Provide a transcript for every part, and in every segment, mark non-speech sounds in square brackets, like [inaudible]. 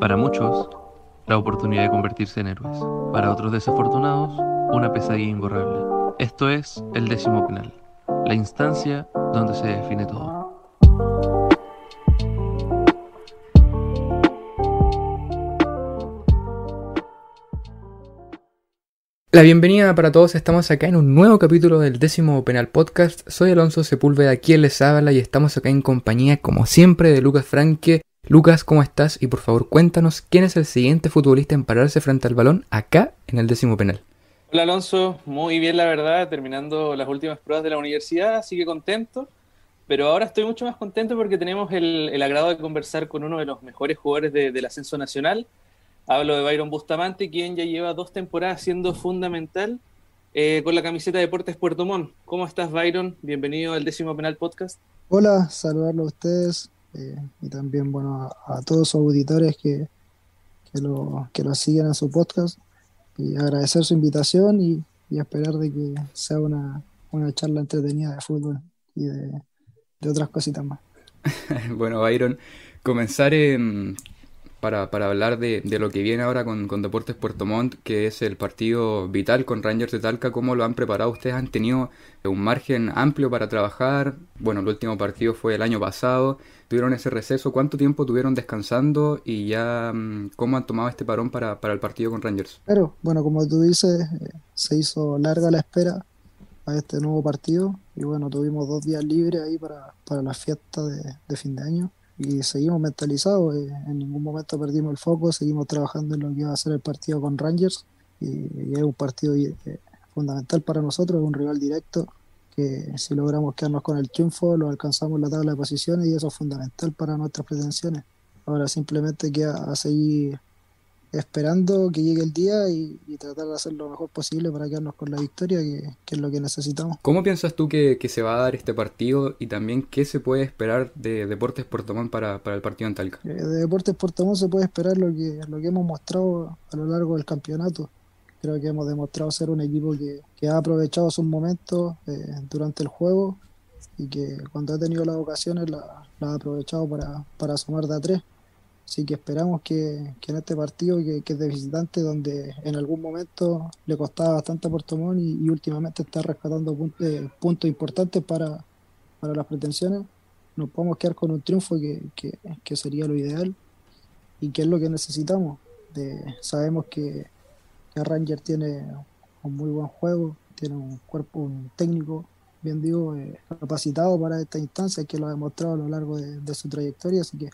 Para muchos, la oportunidad de convertirse en héroes. Para otros desafortunados, una pesadilla imborrable. Esto es el décimo penal, la instancia donde se define todo. La bienvenida para todos, estamos acá en un nuevo capítulo del décimo Penal Podcast. Soy Alonso Sepúlveda, quien les habla y estamos acá en compañía, como siempre, de Lucas Franque. Lucas, ¿cómo estás? Y por favor, cuéntanos quién es el siguiente futbolista en pararse frente al balón acá en el décimo penal. Hola Alonso, muy bien la verdad, terminando las últimas pruebas de la universidad, así que contento. Pero ahora estoy mucho más contento porque tenemos el, agrado de conversar con uno de los mejores jugadores del ascenso nacional, Hablo de Byron Bustamante, quien ya lleva dos temporadas siendo fundamental eh, con la camiseta de Deportes Puerto Montt. ¿Cómo estás, Byron? Bienvenido al décimo penal podcast. Hola, saludarlo a ustedes eh, y también bueno a, todos los auditores que, que, lo, que lo siguen en su podcast y agradecer su invitación y, esperar de que sea una, una charla entretenida de fútbol y de, de otras cositas más. [laughs] bueno, Byron, comenzar en, para, para hablar de, de, lo que viene ahora con, con, Deportes Puerto Montt, que es el partido vital con Rangers de Talca. ¿Cómo lo han preparado? ¿Ustedes han tenido un margen amplio para trabajar? Bueno, el último partido fue el año pasado. ¿Tuvieron ese receso? ¿Cuánto tiempo tuvieron descansando? Y ya, mm, ¿cómo han tomado este parón para, para el partido con Rangers? Claro, bueno, como tú dices, eh, se hizo larga la espera a este nuevo partido. Y bueno, tuvimos dos días libres ahí para, para la fiesta de fin de año y seguimos mentalizados. Eh, en ningún momento perdimos el foco, seguimos trabajando en lo que iba a ser el partido con Rangers y, es un partido eh, fundamental para nosotros, es un rival directo que si logramos quedarnos con el triunfo lo alcanzamos la tabla de posiciones y eso es fundamental para nuestras pretensiones. Ahora simplemente queda a seguir esperando que llegue el día y, tratar de hacer lo mejor posible para quedarnos con la victoria, que, es lo que necesitamos. ¿Cómo piensas tú que, se va a dar este partido y también qué se puede esperar de Deportes Portomón para, para el partido en Talca? Eh, de Deportes Portomón se puede esperar lo que, lo que hemos mostrado a lo largo del campeonato. Creo que hemos demostrado ser un equipo que, ha aprovechado sus momentos eh, durante el juego y que cuando ha tenido las ocasiones la, ha aprovechado para, para sumar de a tres Así que esperamos que, en este partido, que, es de visitante, donde en algún momento le costaba bastante a Puerto Montt y, últimamente está rescatando eh, puntos importantes para, las pretensiones, nos podemos quedar con un triunfo que, sería lo ideal y que es lo que necesitamos. sabemos que, Ranger tiene un muy buen juego, tiene un cuerpo, un técnico, bien digo, eh, capacitado para esta instancia, que lo ha demostrado a lo largo de, de su trayectoria, así que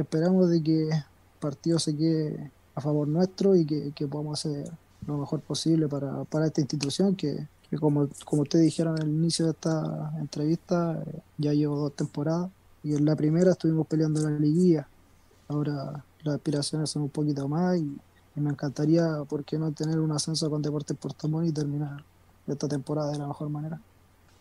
esperamos de que el partido se quede a favor nuestro y que, podamos hacer lo mejor posible para, esta institución que, como, como ustedes dijeron al inicio de esta entrevista, eh, ya llevo dos temporadas y en la primera estuvimos peleando la liguilla. Ahora las aspiraciones son un poquito más y, me encantaría, ¿por qué no tener un ascenso con Deportes Portamón y terminar esta temporada de la mejor manera?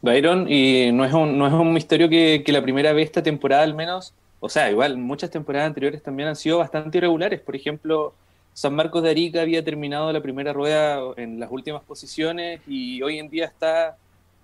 Byron, y no es un, no es un misterio que, que la primera vez esta temporada al menos o sea, igual muchas temporadas anteriores también han sido bastante irregulares. Por ejemplo, San Marcos de Arica había terminado la primera rueda en las últimas posiciones y hoy en día está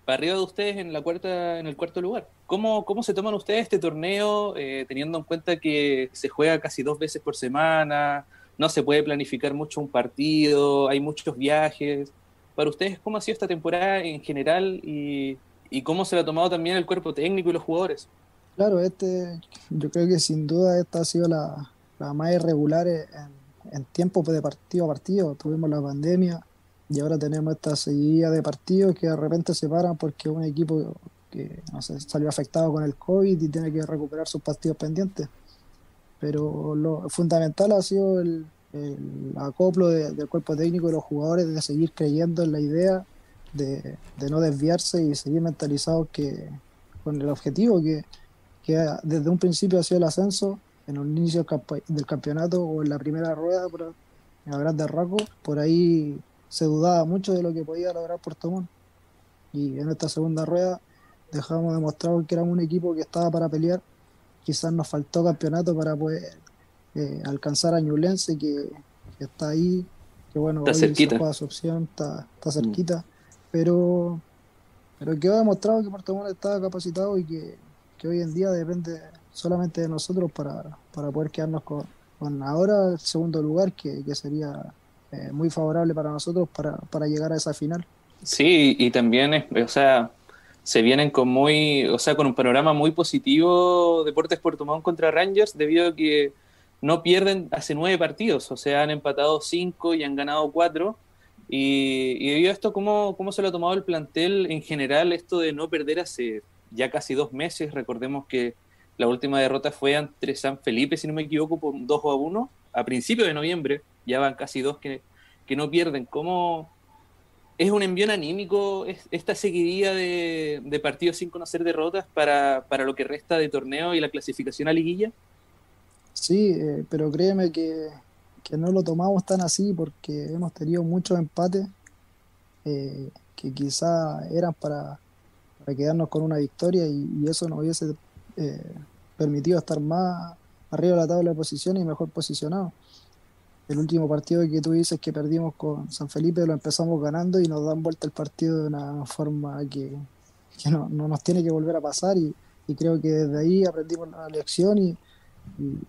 para arriba de ustedes en la cuarta, en el cuarto lugar. ¿Cómo, cómo se toman ustedes este torneo, eh, teniendo en cuenta que se juega casi dos veces por semana, no se puede planificar mucho un partido, hay muchos viajes? Para ustedes, ¿cómo ha sido esta temporada en general y, y cómo se lo ha tomado también el cuerpo técnico y los jugadores? Claro, este, yo creo que sin duda esta ha sido la, más irregular en, tiempo de partido a partido. Tuvimos la pandemia y ahora tenemos esta seguida de partidos que de repente se paran porque un equipo que salió afectado con el COVID y tiene que recuperar sus partidos pendientes. Pero lo fundamental ha sido el, acoplo del cuerpo técnico y los jugadores de seguir creyendo en la idea de, de no desviarse y seguir mentalizados que, con el objetivo que que desde un principio ha sido el ascenso, en el inicio del campeonato o en la primera rueda, por, a grandes rasgos, por ahí se dudaba mucho de lo que podía lograr Puerto Montt. Y en esta segunda rueda dejamos demostrado que éramos un equipo que estaba para pelear. Quizás nos faltó campeonato para poder eh, alcanzar a Ñublense, que, está ahí, que bueno, está cerquita. su opción, está, está cerquita. Pero, pero quedó demostrado que Puerto Montt estaba capacitado y que hoy en día depende solamente de nosotros para, poder quedarnos con, con ahora el segundo lugar, que, sería eh, muy favorable para nosotros para, para, llegar a esa final. Sí, y también, o sea, se vienen con muy, o sea, con un panorama muy positivo Deportes Puerto Montt contra Rangers, debido a que no pierden hace nueve partidos, o sea, han empatado cinco y han ganado cuatro. Y, debido a esto, ¿cómo, ¿cómo se lo ha tomado el plantel en general esto de no perder hace ya casi dos meses? Recordemos que la última derrota fue entre San Felipe, si no me equivoco, por 2 a 1 a principios de noviembre. Ya van casi dos que, que no pierden. ¿Cómo es un envío anímico esta seguidilla de, de, partidos sin conocer derrotas para, para, lo que resta de torneo y la clasificación a liguilla? Sí, eh, pero créeme que, que, no lo tomamos tan así porque hemos tenido muchos empates eh, que quizá eran para, para, quedarnos con una victoria y, eso nos hubiese eh, permitido estar más arriba de la tabla de posiciones y mejor posicionado. El último partido que tú dices que perdimos con San Felipe lo empezamos ganando y nos dan vuelta el partido de una forma que, que no, no, nos tiene que volver a pasar y, y, creo que desde ahí aprendimos la lección y, y,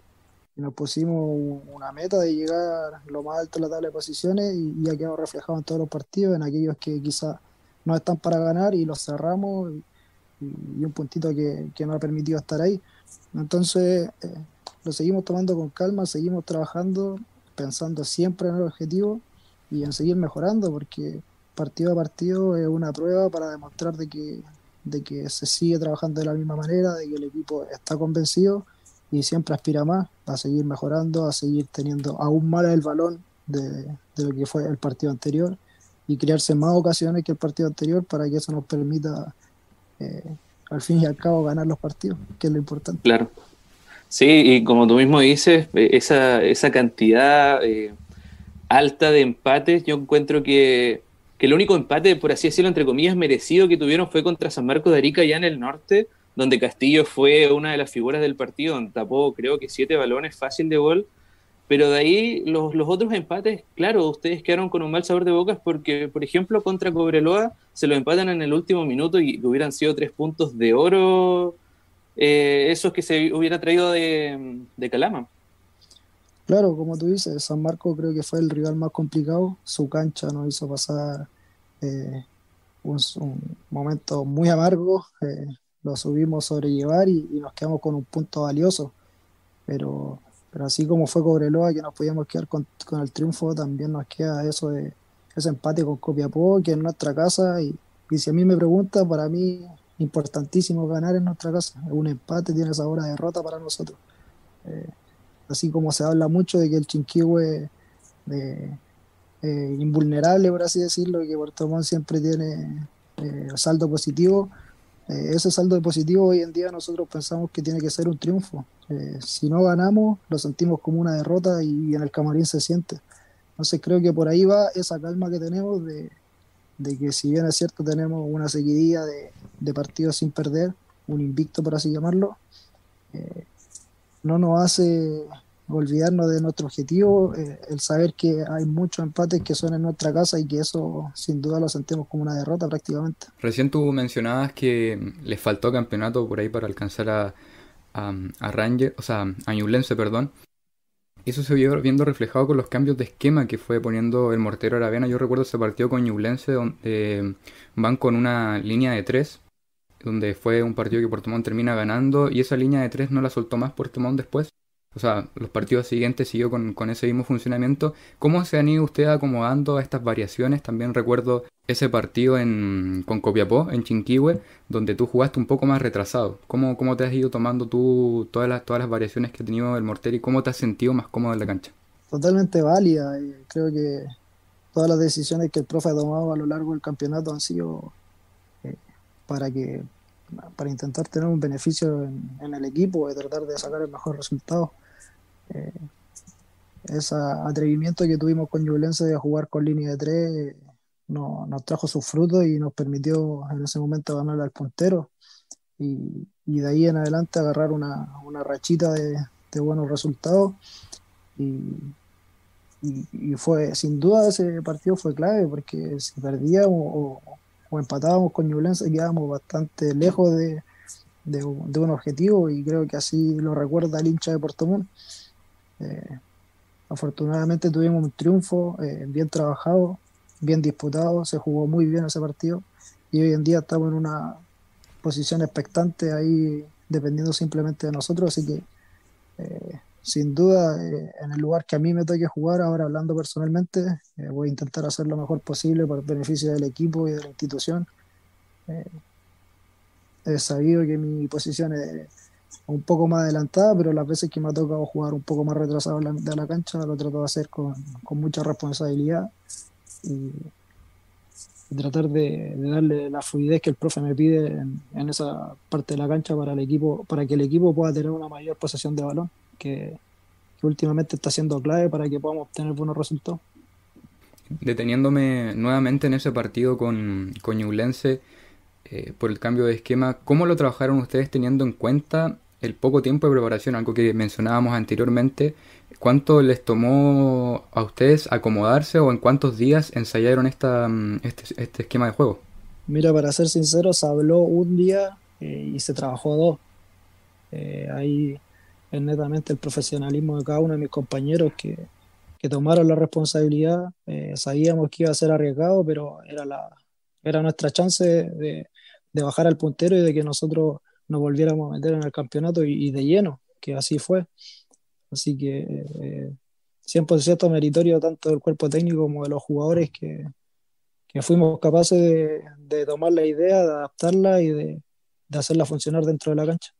nos pusimos una meta de llegar lo más alto en la tabla de posiciones y, ya quedamos reflejados en todos los partidos, en aquellos que quizás no están para ganar y los cerramos y un puntito que, que nos ha permitido estar ahí. Entonces, eh, lo seguimos tomando con calma, seguimos trabajando, pensando siempre en el objetivo y en seguir mejorando, porque partido a partido es una prueba para demostrar de que, de que se sigue trabajando de la misma manera, de que el equipo está convencido y siempre aspira más, a seguir mejorando, a seguir teniendo aún más el balón de, de lo que fue el partido anterior y crearse más ocasiones que el partido anterior para que eso nos permita eh, al fin y al cabo ganar los partidos, que es lo importante. Claro. Sí, y como tú mismo dices, eh, esa, esa cantidad eh, alta de empates, yo encuentro que, que, el único empate, por así decirlo, entre comillas, merecido que tuvieron fue contra San Marcos de Arica, ya en el norte, donde Castillo fue una de las figuras del partido, donde tapó creo que siete balones fácil de gol pero de ahí los, los, otros empates, claro, ustedes quedaron con un mal sabor de bocas porque, por ejemplo, contra Cobreloa se lo empatan en el último minuto y hubieran sido tres puntos de oro eh, esos que se hubiera traído de, Calama. Claro, como tú dices, San Marco creo que fue el rival más complicado. Su cancha nos hizo pasar eh, un, momento muy amargo. Eh, lo subimos sobrellevar y nos quedamos con un punto valioso. Pero pero así como fue Cobreloa, que nos podíamos quedar con, el triunfo, también nos queda eso de ese empate con Copiapó, que es nuestra casa. Y, si a mí me pregunta, para mí importantísimo ganar en nuestra casa. Un empate tiene esa hora de derrota para nosotros. Eh, así como se habla mucho de que el Chinquihue eh, eh, invulnerable, por así decirlo, que Puerto Montt siempre tiene eh, saldo positivo. Ese saldo positivo hoy en día nosotros pensamos que tiene que ser un triunfo. Eh, si no ganamos, lo sentimos como una derrota y en el camarín se siente. Entonces creo que por ahí va esa calma que tenemos de, que si bien es cierto tenemos una seguidilla de, partidos sin perder, un invicto por así llamarlo, eh, no nos hace olvidarnos de nuestro objetivo, eh, el saber que hay muchos empates que son en nuestra casa y que eso sin duda lo sentimos como una derrota prácticamente. Recién tú mencionabas que les faltó campeonato por ahí para alcanzar a, a, Ranger, o sea, a Ñublense, perdón. Eso se vio viendo reflejado con los cambios de esquema que fue poniendo el mortero Aravena. Yo recuerdo ese partido con Ñublense donde eh, van con una línea de tres, donde fue un partido que Puerto Montt termina ganando y esa línea de tres no la soltó más Puerto Montt después. O sea, los partidos siguientes siguió con, ese mismo funcionamiento. ¿Cómo se han ido ustedes acomodando a estas variaciones? También recuerdo ese partido en, con Copiapó, en Chinquihue, donde tú jugaste un poco más retrasado. ¿Cómo, te has ido tomando tú todas las, variaciones que ha tenido el Mortero y cómo te has sentido más cómodo en la cancha? Totalmente válida. Creo que todas las decisiones que el profe ha tomado a lo largo del campeonato han sido eh, para que para intentar tener un beneficio en, el equipo y tratar de sacar el mejor resultado. Eh, ese atrevimiento que tuvimos con Julense de jugar con línea de tres no, nos trajo sus frutos y nos permitió en ese momento ganar al puntero y, de ahí en adelante agarrar una, una rachita de, buenos resultados y, fue sin duda ese partido fue clave porque si perdíamos o, empatábamos con Ñublense quedábamos bastante lejos de, de, un objetivo y creo que así lo recuerda el hincha de Puerto Montt. Eh, afortunadamente tuvimos un triunfo eh, bien trabajado, bien disputado, se jugó muy bien ese partido y hoy en día estamos en una posición expectante ahí dependiendo simplemente de nosotros, así que eh, sin duda eh, en el lugar que a mí me toque jugar, ahora hablando personalmente, voy a intentar hacer lo mejor posible por el beneficio del equipo y de la institución. he sabido que mi posición es un poco más adelantada, pero las veces que me ha tocado jugar un poco más retrasado de la cancha, lo trato de hacer con, con mucha responsabilidad y, tratar de, darle la fluidez que el profe me pide en, esa parte de la cancha para el equipo, para que el equipo pueda tener una mayor posesión de balón, que, últimamente está siendo clave para que podamos obtener buenos resultados. Deteniéndome nuevamente en ese partido con, con eh, por el cambio de esquema, ¿cómo lo trabajaron ustedes teniendo en cuenta el poco tiempo de preparación, algo que mencionábamos anteriormente, ¿cuánto les tomó a ustedes acomodarse o en cuántos días ensayaron esta, mm, este, este esquema de juego? Mira, para ser sincero, se habló un día eh, y se trabajó dos. Eh, ahí es netamente el profesionalismo de cada uno de mis compañeros que, que tomaron la responsabilidad. Eh, sabíamos que iba a ser arriesgado, pero era, la, era nuestra chance de, de bajar al puntero y de que nosotros nos volviéramos a meter en el campeonato y, de lleno, que así fue. Así que eh, 100% meritorio tanto del cuerpo técnico como de los jugadores que, que fuimos capaces de, tomar la idea, de adaptarla y de, de hacerla funcionar dentro de la cancha.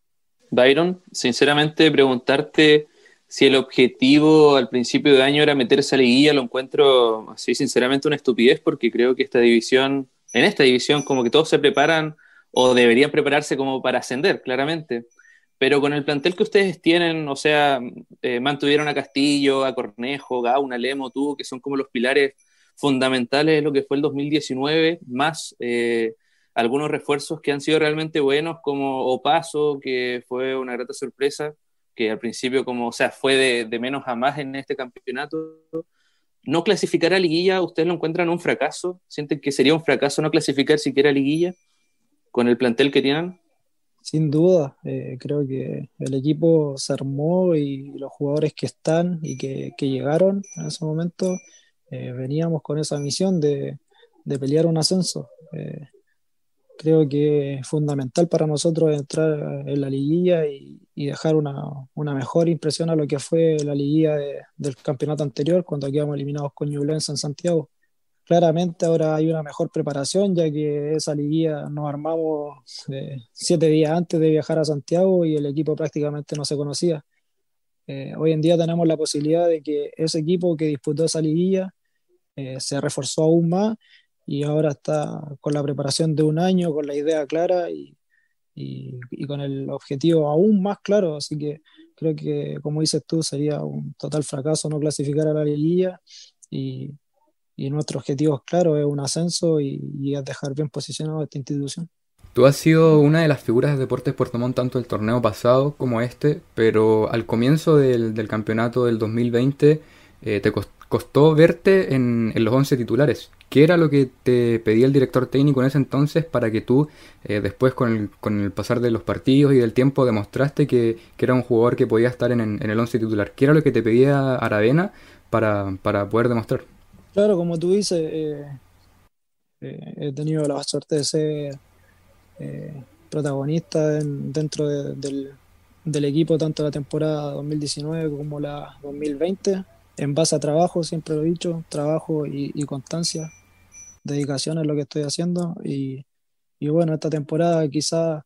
Byron, sinceramente preguntarte si el objetivo al principio de año era meterse a la liguilla, lo encuentro así sinceramente una estupidez porque creo que esta división, en esta división como que todos se preparan o deberían prepararse como para ascender, claramente. Pero con el plantel que ustedes tienen, o sea, eh, mantuvieron a Castillo, a Cornejo, Gauna, Lemo, tú, que son como los pilares fundamentales de lo que fue el 2019, más eh, algunos refuerzos que han sido realmente buenos, como Opaso, que fue una grata sorpresa, que al principio, como, o sea, fue de, de menos a más en este campeonato. No clasificar a liguilla, ¿ustedes lo encuentran un fracaso? ¿Sienten que sería un fracaso no clasificar siquiera a liguilla? Con el plantel que tienen? Sin duda, eh, creo que el equipo se armó y los jugadores que están y que, llegaron en ese momento, eh, veníamos con esa misión de, pelear un ascenso. Eh, creo que es fundamental para nosotros entrar en la liguilla y, dejar una, mejor impresión a lo que fue la liguilla del campeonato anterior, cuando quedamos eliminados con Ñublense en Santiago. Claramente ahora hay una mejor preparación, ya que esa liguilla nos armamos eh, siete días antes de viajar a Santiago y el equipo prácticamente no se conocía. Eh, hoy en día tenemos la posibilidad de que ese equipo que disputó esa liguilla eh, se reforzó aún más y ahora está con la preparación de un año, con la idea clara y, y, y, con el objetivo aún más claro. Así que creo que, como dices tú, sería un total fracaso no clasificar a la liguilla y, y nuestro objetivo es claro, es un ascenso y, es dejar bien posicionado esta institución. Tú has sido una de las figuras de Deportes Puerto Montt tanto el torneo pasado como este, pero al comienzo del, campeonato del 2020 eh, te costó verte en, los 11 titulares. ¿Qué era lo que te pedía el director técnico en ese entonces para que tú, eh, después con el, pasar de los partidos y del tiempo, demostraste que, era un jugador que podía estar en, el 11 titular? ¿Qué era lo que te pedía Aravena para, para poder demostrar? Claro, como tú dices, eh, eh, he tenido la suerte de ser eh, protagonista dentro del, equipo, tanto la temporada 2019 como la 2020, en base a trabajo, siempre lo he dicho, trabajo y, constancia, dedicación es lo que estoy haciendo. Y, bueno, esta temporada quizás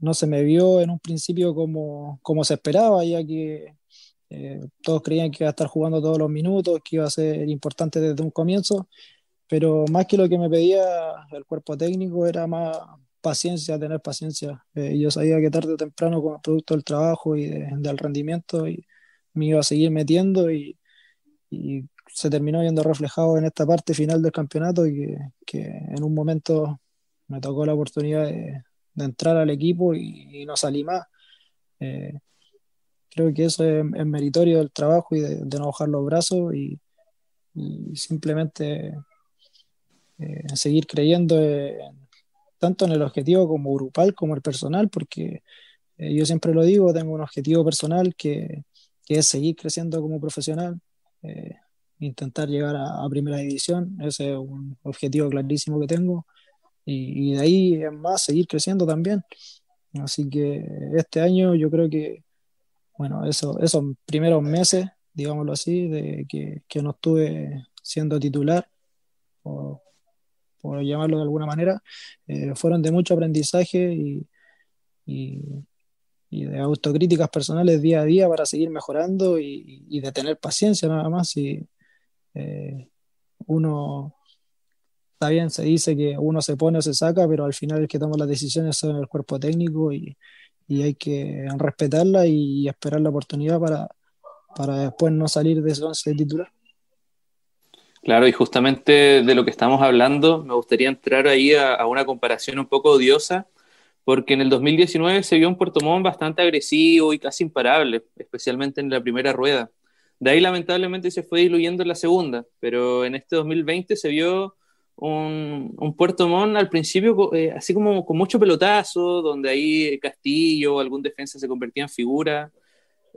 no se me vio en un principio como, como se esperaba, ya que eh, todos creían que iba a estar jugando todos los minutos, que iba a ser importante desde un comienzo, pero más que lo que me pedía el cuerpo técnico era más paciencia, tener paciencia. Eh, yo sabía que tarde o temprano, como producto del trabajo y del rendimiento, y me iba a seguir metiendo y, se terminó viendo reflejado en esta parte final del campeonato y que, en un momento me tocó la oportunidad de, entrar al equipo y, no salí más. Eh, creo que eso es, meritorio del trabajo y de, no bajar los brazos y, simplemente eh, seguir creyendo tanto en el objetivo como grupal como el personal, porque eh, yo siempre lo digo, tengo un objetivo personal que, que es seguir creciendo como profesional, eh, intentar llegar a, primera división, ese es un objetivo clarísimo que tengo, y, y, de ahí es más seguir creciendo también. Así que este año yo creo que, bueno, eso, esos primeros meses, digámoslo así, de que, que no estuve siendo titular, por, por llamarlo de alguna manera, eh, fueron de mucho aprendizaje y, y, y, de autocríticas personales día a día para seguir mejorando y, y de tener paciencia nada más. Y, eh, uno, está bien, se dice que uno se pone o se saca, pero al final el que toma las decisiones son el cuerpo técnico y, y hay que respetarla y esperar la oportunidad para, para después no salir de ese once titular. Claro, y justamente de lo que estamos hablando, me gustaría entrar ahí a, a, una comparación un poco odiosa, porque en el 2019 se vio un Puerto Montt bastante agresivo y casi imparable, especialmente en la primera rueda. De ahí lamentablemente se fue diluyendo en la segunda, pero en este 2020 se vio un, un Puerto Montt al principio eh, así como con mucho pelotazo, donde ahí Castillo o algún defensa se convertía en figura.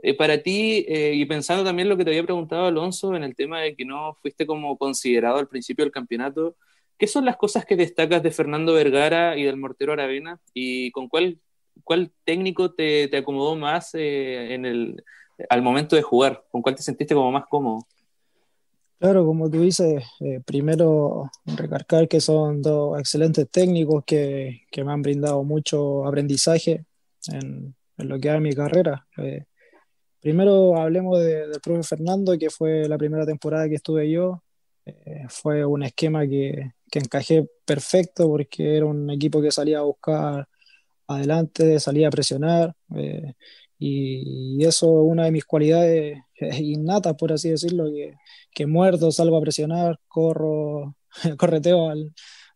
Eh, para ti, eh, y pensando también lo que te había preguntado Alonso en el tema de que no fuiste como considerado al principio del campeonato, ¿qué son las cosas que destacas de Fernando Vergara y del Mortero Aravena? ¿Y con cuál, cuál técnico te, te acomodó más en el, al momento de jugar? ¿Con cuál te sentiste como más cómodo? Claro, como tú dices, eh, primero recargar que son dos excelentes técnicos que, que me han brindado mucho aprendizaje en, en lo que ha mi carrera. Eh, primero hablemos de, del profe Fernando, que fue la primera temporada que estuve yo. Eh, fue un esquema que, que encajé perfecto porque era un equipo que salía a buscar adelante, salía a presionar. Y, eso es una de mis cualidades [laughs] innatas, por así decirlo, que, que muerdo, salgo a presionar, corro, [laughs] correteo al,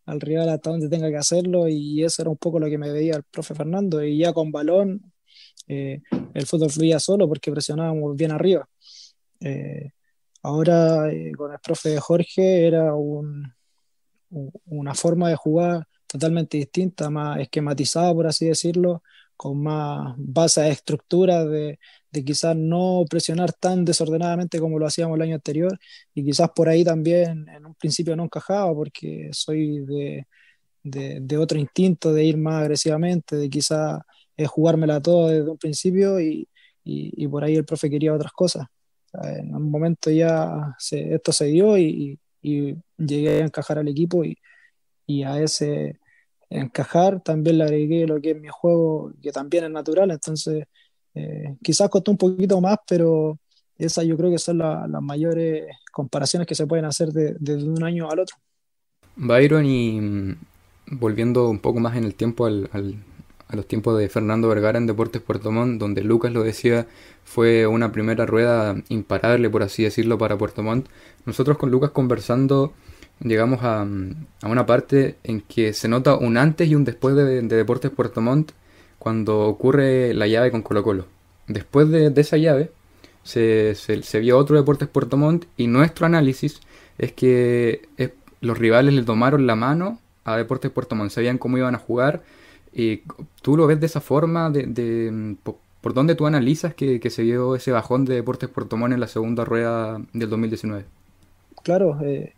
al rival hasta donde tenga que hacerlo y eso era un poco lo que me veía el profe Fernando y ya con balón eh, el fútbol fluía solo porque presionábamos bien arriba. Eh, ahora eh, con el profe Jorge era un, una forma de jugar totalmente distinta, más esquematizada, por así decirlo, con más base de estructura de, de quizás no presionar tan desordenadamente como lo hacíamos el año anterior y quizás por ahí también en un principio no encajaba porque soy de, de, de otro instinto de ir más agresivamente, de quizás jugármela todo desde un principio y, y, y, por ahí el profe quería otras cosas. En un momento ya se, esto se dio y, y, llegué a encajar al equipo y a ese encajar, también le agregué lo que es mi juego, que también es natural, entonces eh, quizás costó un poquito más, pero esas yo creo que son la, las mayores comparaciones que se pueden hacer de, de, un año al otro. Byron, y mm, volviendo un poco más en el tiempo al, al, a los tiempos de Fernando Vergara en Deportes Puerto Montt, donde Lucas lo decía, fue una primera rueda imparable, por así decirlo, para Puerto Montt. Nosotros con Lucas conversando llegamos a, a, una parte en que se nota un antes y un después de, de Deportes Puerto Montt cuando ocurre la llave con Colo Colo. Después de, de esa llave se, se, se, vio otro Deportes Puerto Montt y nuestro análisis es que es, los rivales le tomaron la mano a Deportes Puerto Montt, sabían cómo iban a jugar y tú lo ves de esa forma, de, de por, por, dónde tú analizas que, que, se vio ese bajón de Deportes Puerto Montt en la segunda rueda del 2019. Claro, eh,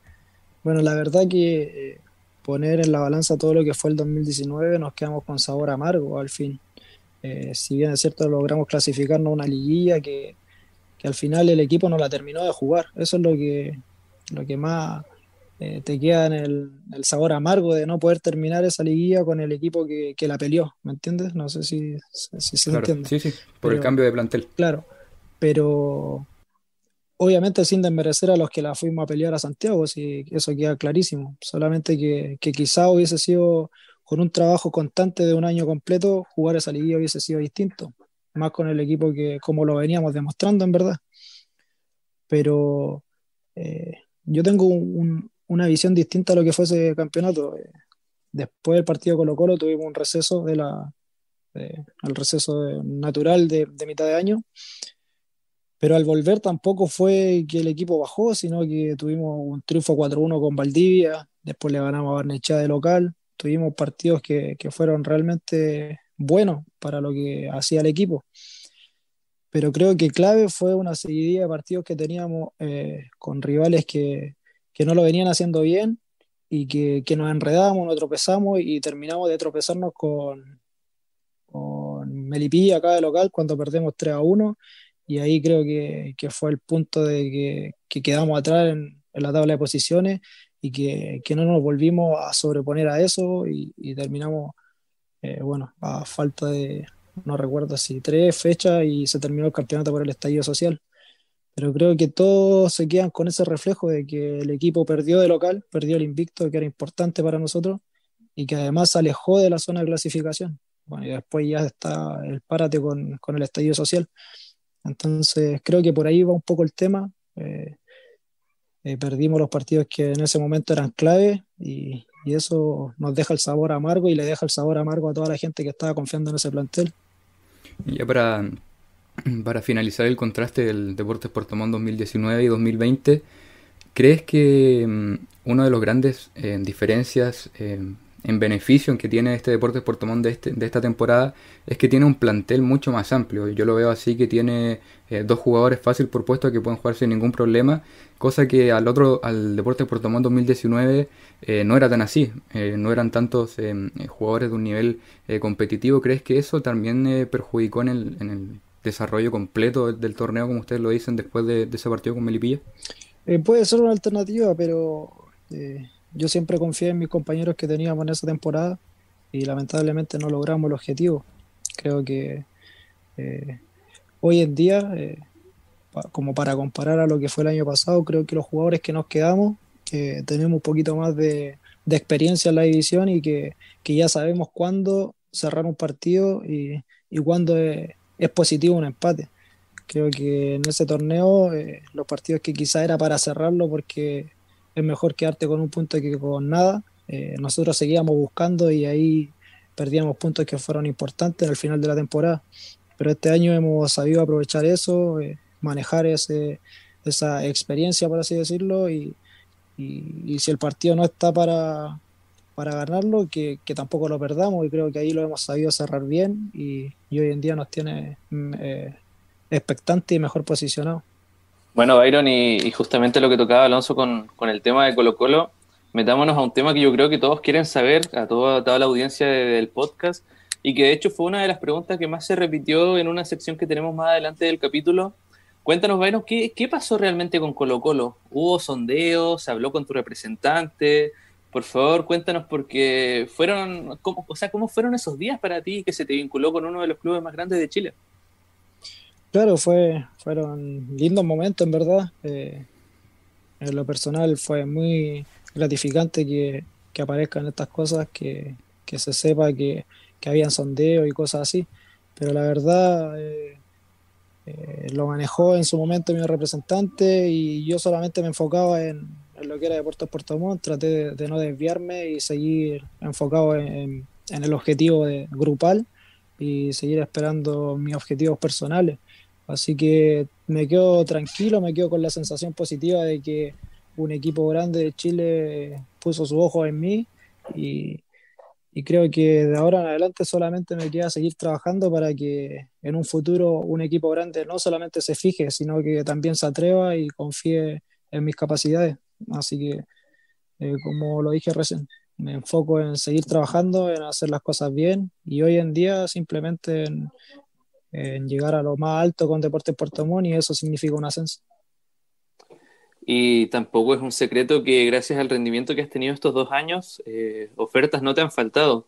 bueno, la verdad que eh, poner en la balanza todo lo que fue el 2019 nos quedamos con sabor amargo al fin. Eh, si bien es cierto logramos clasificarnos a una liguilla que, que, al final el equipo no la terminó de jugar. Eso es lo que, lo que más eh, te queda en el, el, sabor amargo de no poder terminar esa liguilla con el equipo que, que la peleó, ¿me entiendes? No sé si, si se claro, entiende. Sí, sí, por pero, el cambio de plantel. Claro, pero obviamente sin desmerecer a los que la fuimos a pelear a Santiago, si eso queda clarísimo. Solamente que, que, quizá hubiese sido con un trabajo constante de un año completo, jugar esa liguilla hubiese sido distinto. Más con el equipo que como lo veníamos demostrando en verdad. Pero eh, yo tengo un, una visión distinta a lo que fue ese campeonato. Después del partido Colo Colo tuvimos un receso de la, de, el receso natural de mitad de año pero al volver tampoco fue que el equipo bajó, sino que tuvimos un triunfo 4-1 con Valdivia, después le ganamos a Barnechea de local, tuvimos partidos que, que, fueron realmente buenos para lo que hacía el equipo. pero creo que clave fue una seguidilla de partidos que teníamos eh, con rivales que, que, no lo venían haciendo bien y que, que, nos enredamos, nos tropezamos y terminamos de tropezarnos con, con Melipilla acá de local cuando perdemos 3 a 1 y ahí creo que, que fue el punto de que, que quedamos atrás en, en, la tabla de posiciones y que, no nos volvimos a sobreponer a eso y, y terminamos, eh, bueno, a falta de, no recuerdo si tres fechas y se terminó el campeonato por el estallido social. Pero creo que todos se quedan con ese reflejo de que el equipo perdió de local, perdió el invicto, que era importante para nosotros, y que además se alejó de la zona de clasificación. Bueno, y después ya está el párate con, con el estallido social. Entonces, creo que por ahí va un poco el tema. Eh, eh, perdimos los partidos que en ese momento eran clave y, eso nos deja el sabor amargo y le deja el sabor amargo a toda la gente que estaba confiando en ese plantel. Y ya para, para finalizar el contraste del Deportes Puerto Montt 2019 y 2020, ¿crees que um, una de las grandes eh, diferencias en beneficio en que tiene este Deportes Puerto de, este, de, esta temporada es que tiene un plantel mucho más amplio. Yo lo veo así que tiene eh, dos jugadores fácil por puesto que pueden jugar sin ningún problema, cosa que al otro, al Deportes Puerto Montt 2019 eh, no era tan así, eh, no eran tantos eh, jugadores de un nivel competitivo. ¿Crees que eso también perjudicó en el, en el, desarrollo completo del, del, torneo, como ustedes lo dicen, después de, de ese partido con Melipilla? puede ser una alternativa, pero yo siempre confié en mis compañeros que teníamos en esa temporada y lamentablemente no logramos el objetivo. Creo que eh, hoy en día, eh, como para comparar a lo que fue el año pasado, creo que los jugadores que nos quedamos, que tenemos un poquito más de, experiencia en la división y que, que, ya sabemos cuándo cerrar un partido y, y cuándo es, es, positivo un empate. Creo que en ese torneo eh, los partidos que quizá era para cerrarlo porque es mejor quedarte con un punto que con nada. Eh, nosotros seguíamos buscando y ahí perdíamos puntos que fueron importantes al final de la temporada. Pero este año hemos sabido aprovechar eso, eh, manejar ese, esa experiencia, por así decirlo, y, y, y, si el partido no está para, para ganarlo, que, que, tampoco lo perdamos, y creo que ahí lo hemos sabido cerrar bien y, y hoy en día nos tiene mm, eh, expectante y mejor posicionado. Bueno, Byron, y, justamente lo que tocaba Alonso con, con, el tema de Colo Colo, metámonos a un tema que yo creo que todos quieren saber, a toda, toda la audiencia de, del podcast, y que de hecho fue una de las preguntas que más se repitió en una sección que tenemos más adelante del capítulo. Cuéntanos, Byron, ¿qué, qué pasó realmente con Colo Colo? ¿Hubo sondeos? ¿Se habló con tu representante? Por favor, cuéntanos porque fueron, ¿cómo, o sea, ¿cómo fueron esos días para ti que se te vinculó con uno de los clubes más grandes de Chile? Claro, fue, fueron lindos momentos, en verdad. Eh, en lo personal fue muy gratificante que, que aparezcan estas cosas, que, que se sepa que, que habían sondeo y cosas así. Pero la verdad eh, eh, lo manejó en su momento mi representante y yo solamente me enfocaba en, en lo que era Deportes Puerto Montt. Traté de, no desviarme y seguir enfocado en, en el objetivo grupal y seguir esperando mis objetivos personales. Así que me quedo tranquilo, me quedo con la sensación positiva de que un equipo grande de Chile puso su ojo en mí y, y, creo que de ahora en adelante solamente me queda seguir trabajando para que en un futuro un equipo grande no solamente se fije, sino que también se atreva y confíe en mis capacidades. Así que, eh, como lo dije recién, me enfoco en seguir trabajando, en hacer las cosas bien y hoy en día simplemente en, en llegar a lo más alto con Deportes Puerto Montt y eso significa un ascenso. Y tampoco es un secreto que gracias al rendimiento que has tenido estos dos años, eh, ofertas no te han faltado.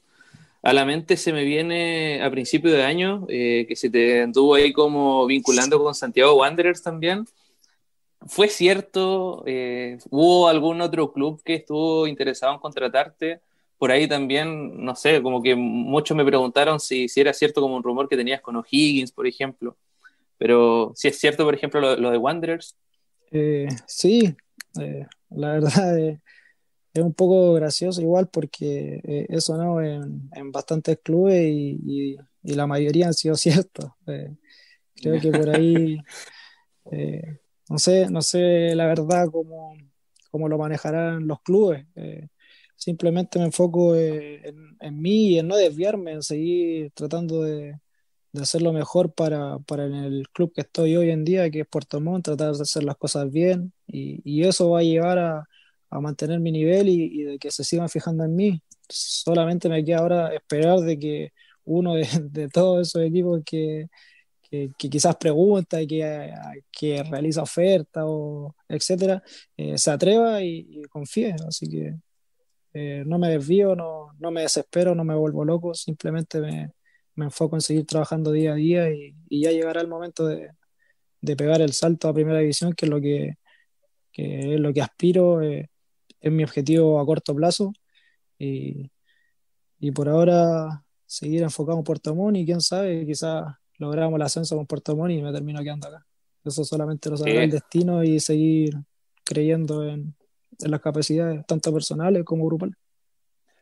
A la mente se me viene a principio de año eh, que se te anduvo ahí como vinculando con Santiago Wanderers también. ¿Fue cierto? Eh, ¿Hubo algún otro club que estuvo interesado en contratarte? Por ahí también, no sé, como que muchos me preguntaron si, si era cierto como un rumor que tenías con O'Higgins, por ejemplo. Pero si es cierto, por ejemplo, lo, lo de Wanderers. Eh, sí, eh, la [laughs] verdad es, es, un poco gracioso igual porque eh, he sonado en, en, bastantes clubes y, y, y, la mayoría han sido [laughs] ciertos. Eh, creo que por ahí, [laughs] eh, no sé, no sé la verdad cómo, cómo lo manejarán los clubes simplemente me enfoco en, en, mí y en no desviarme, en seguir tratando de, de hacer lo mejor para, para el club que estoy hoy en día, que es Puerto Montt, tratar de hacer las cosas bien y, y eso va a llevar a, a mantener mi nivel y, y, de que se sigan fijando en mí. Solamente me queda ahora esperar de que uno de, [laughs] de todos esos equipos que, que, que, quizás pregunta que, que realiza oferta o etcétera, eh, se atreva y, y, confíe. Así que eh, no me desvío, no, no me desespero, no me vuelvo loco, simplemente me, me enfoco en seguir trabajando día a día y, y ya llegará el momento de, de, pegar el salto a primera división, que es lo que, que es lo que aspiro, eh, es mi objetivo a corto plazo. Y, y, por ahora seguir enfocado en Puerto Montt y quién sabe, quizás logramos el ascenso con Puerto Montt y me termino quedando acá. Eso solamente lo sabrá el destino y seguir creyendo en, en las capacidades, tanto personales como grupales.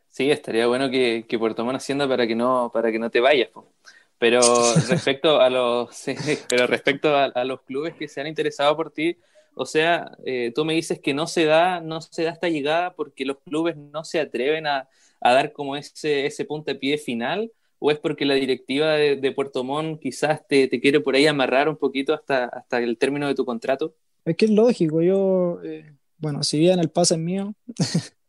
Sí, estaría bueno que, que Puerto Montt ascienda para que no, para que no te vayas. Po. Pero [laughs] respecto a los, [laughs] sí, pero respecto a, a, los clubes que se han interesado por ti, o sea, eh, tú me dices que no se da, no se da esta llegada porque los clubes no se atreven a, a dar como ese, ese puntapié final, o es porque la directiva de, de Puerto Montt quizás te, te, quiere por ahí amarrar un poquito hasta, hasta el término de tu contrato? Es que es lógico, yo, eh, bueno, si bien el pase es mío, [laughs]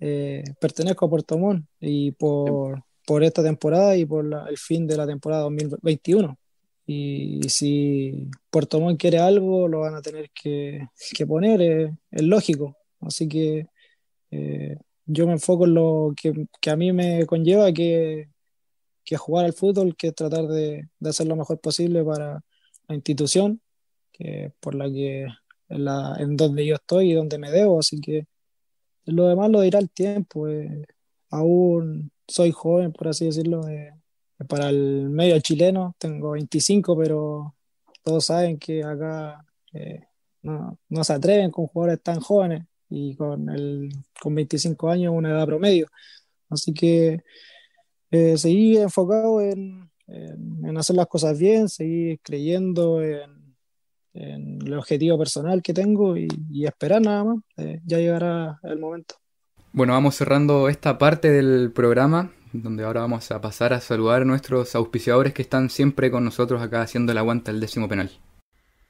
eh, pertenezco a Puerto Montt y por, por, esta temporada y por la, el fin de la temporada 2021. Y, si Puerto Montt quiere algo, lo van a tener que, que poner, eh, es lógico. Así que eh, yo me enfoco en lo que, que, a mí me conlleva, que, que jugar al fútbol, que tratar de, de, hacer lo mejor posible para la institución, que por la que en, la, en donde yo estoy y donde me debo. Así que lo demás lo dirá el tiempo. Eh, aún soy joven, por así decirlo. Eh, para el medio chileno tengo 25, pero todos saben que acá eh, no, no, se atreven con jugadores tan jóvenes y con, el, con 25 años una edad promedio. Así que eh, seguir enfocado en, en, en, hacer las cosas bien, seguir creyendo en, en el objetivo personal que tengo y, y esperar nada más. Eh, ya llegará el momento. Bueno, vamos cerrando esta parte del programa, donde ahora vamos a pasar a saludar a nuestros auspiciadores que están siempre con nosotros acá haciendo el aguanta el décimo penal.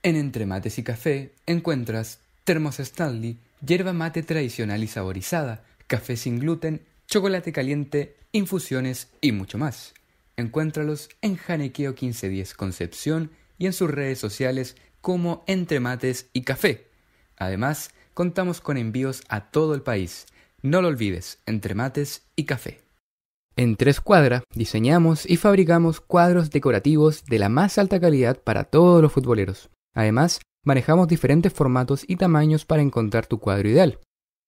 En Entre Mates y Café encuentras Termos Stanley, yerba mate tradicional y saborizada, café sin gluten, chocolate caliente, infusiones y mucho más. Encuéntralos en Janequeo 1510 Concepción y en sus redes sociales como Entre Mates y Café. Además, contamos con envíos a todo el país. No lo olvides, Entre Mates y Café. En Tres Cuadra diseñamos y fabricamos cuadros decorativos de la más alta calidad para todos los futboleros. Además, manejamos diferentes formatos y tamaños para encontrar tu cuadro ideal.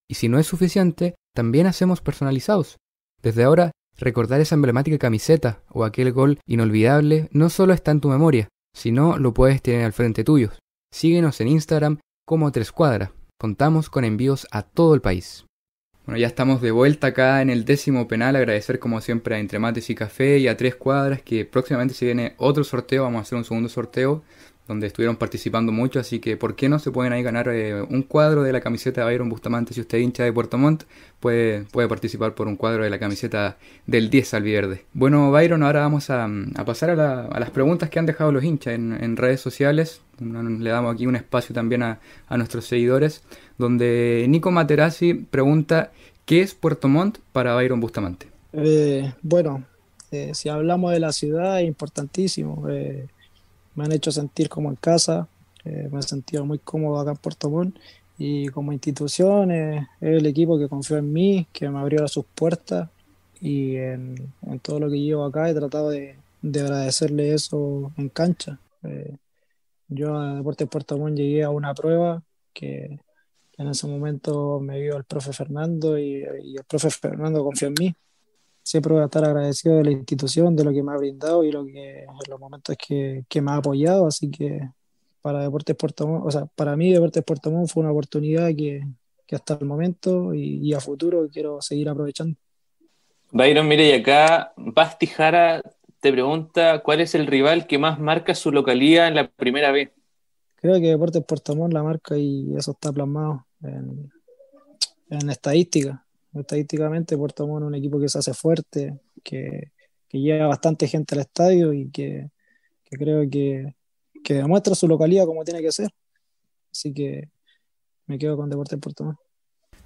Y si no es suficiente, también hacemos personalizados. Desde ahora, recordar esa emblemática camiseta o aquel gol inolvidable no solo está en tu memoria, sino lo puedes tener al frente tuyo. Síguenos en Instagram como Tres Cuadra. Contamos con envíos a todo el país. Bueno, ya estamos de vuelta acá en el décimo penal. Agradecer como siempre a Entre Mates y Café y a Tres Cuadras que próximamente se viene otro sorteo. Vamos a hacer un segundo sorteo donde estuvieron participando mucho, así que ¿por qué no se pueden ahí ganar eh, un cuadro de la camiseta de Byron Bustamante? Si usted hincha de Puerto Montt, puede, puede participar por un cuadro de la camiseta del 10 Alviverde. Bueno, Byron, ahora vamos a, pasar a, la, las preguntas que han dejado los hinchas en, en, redes sociales. Le damos aquí un espacio también a, a nuestros seguidores, donde Nico Materazzi pregunta, ¿qué es Puerto Montt para Byron Bustamante? Eh, bueno, eh, si hablamos de la ciudad, es importantísimo eh, me han hecho sentir como en casa, eh, me he sentido muy cómodo acá en Puerto Montt y como institución eh, es el equipo que confió en mí, que me abrió sus puertas y en, todo lo que llevo acá he tratado de, de agradecerle eso en cancha. Eh, yo a Deportes Puerto Montt llegué a una prueba que en ese momento me vio el profe Fernando y, y el profe Fernando confió en mí siempre voy a estar agradecido de la institución, de lo que me ha brindado y lo que en los momentos que, que me ha apoyado. Así que para Deportes Puerto o sea, para mí Deportes Puerto Montt fue una oportunidad que, que hasta el momento y, y, a futuro quiero seguir aprovechando. Byron, mire, y acá Basti Jara te pregunta cuál es el rival que más marca su localidad en la primera vez. Creo que Deportes Puerto Montt la marca y eso está plasmado en, en estadística estadísticamente Puerto Montt es un equipo que se hace fuerte, que, que lleva bastante gente al estadio y que que creo que, que demuestra su localidad como tiene que ser. Así que me quedo con Deportes Puerto Montt.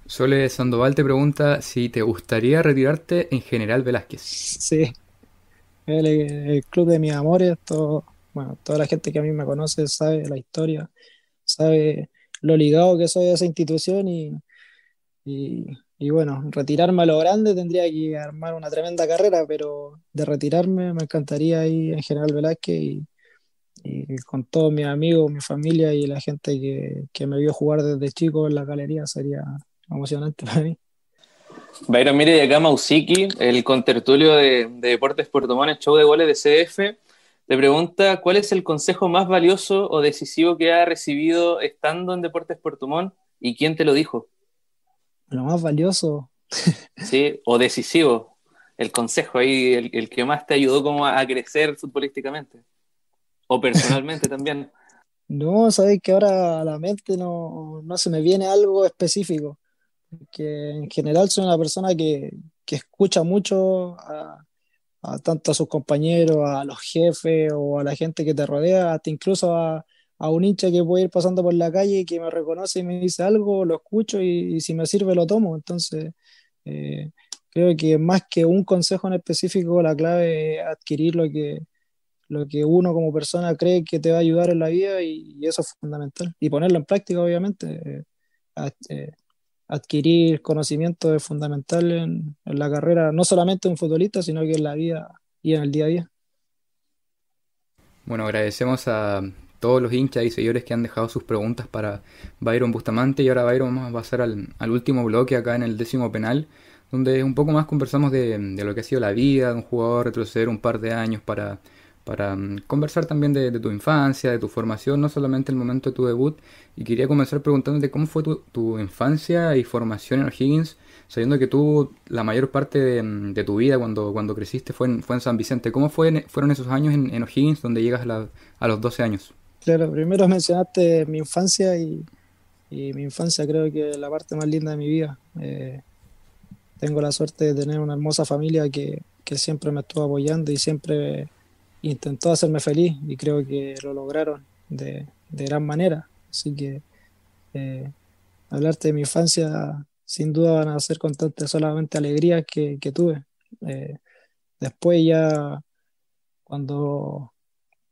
Sole Sandoval te pregunta si te gustaría retirarte en General Velázquez. Sí, el, el club de mis amores, todo, bueno, toda la gente que a mí me conoce sabe la historia, sabe lo ligado que soy a esa institución y, y, y bueno, retirarme a lo grande tendría que armar una tremenda carrera, pero de retirarme me encantaría ir en General Velázquez y, y con todos mis amigos, mi familia y la gente que, que me vio jugar desde chico en la galería sería emocionante para mí. Byron, mire, de acá Mausiki, el contertulio de, de Deportes Puerto Montt, show de goles de CF, le pregunta cuál es el consejo más valioso o decisivo que ha recibido estando en Deportes Puerto Montt y quién te lo dijo. Lo más valioso. Sí, o decisivo, el consejo ahí, el, el que más te ayudó como a, a crecer futbolísticamente. O personalmente [laughs] también. No, sabéis que ahora a la mente no, no se me viene algo específico. Que en general soy una persona que, que escucha mucho a, a tanto a sus compañeros, a los jefes o a la gente que te rodea, hasta incluso a, a un hincha que puede ir pasando por la calle y que me reconoce y me dice algo, lo escucho y, si me sirve lo tomo. Entonces, eh, creo que más que un consejo en específico, la clave es adquirir lo que, lo que uno como persona cree que te va a ayudar en la vida y, eso es fundamental. Y ponerlo en práctica, obviamente. Eh, eh, adquirir conocimiento es fundamental en, en la carrera, no solamente de un futbolista, sino que en la vida y en el día a día. Bueno, agradecemos a todos los hinchas y seguidores que han dejado sus preguntas para Byron Bustamante y ahora Byron vamos a pasar al, último bloque acá en el décimo penal, donde un poco más conversamos de, de lo que ha sido la vida de un jugador, retroceder un par de años para, para mm, conversar también de, tu infancia, de tu formación, no solamente el momento de tu debut. Y quería comenzar preguntándote cómo fue tu, tu infancia y formación en O'Higgins, sabiendo que tú la mayor parte de, mm, tu vida cuando, cuando creciste fue en, fue en San Vicente. ¿Cómo fue, fueron esos años en, en O'Higgins donde llegas a, la- a los 12 años? Claro, primero mencionaste mi infancia y, mi infancia creo que es la parte más linda de mi vida. Eh, tengo la suerte de tener una hermosa familia que, siempre me estuvo apoyando y siempre intentó hacerme feliz y creo que lo lograron de, gran manera. Así que eh, hablarte de mi infancia sin duda van a ser constantes solamente alegrías que, que tuve. Eh, después ya cuando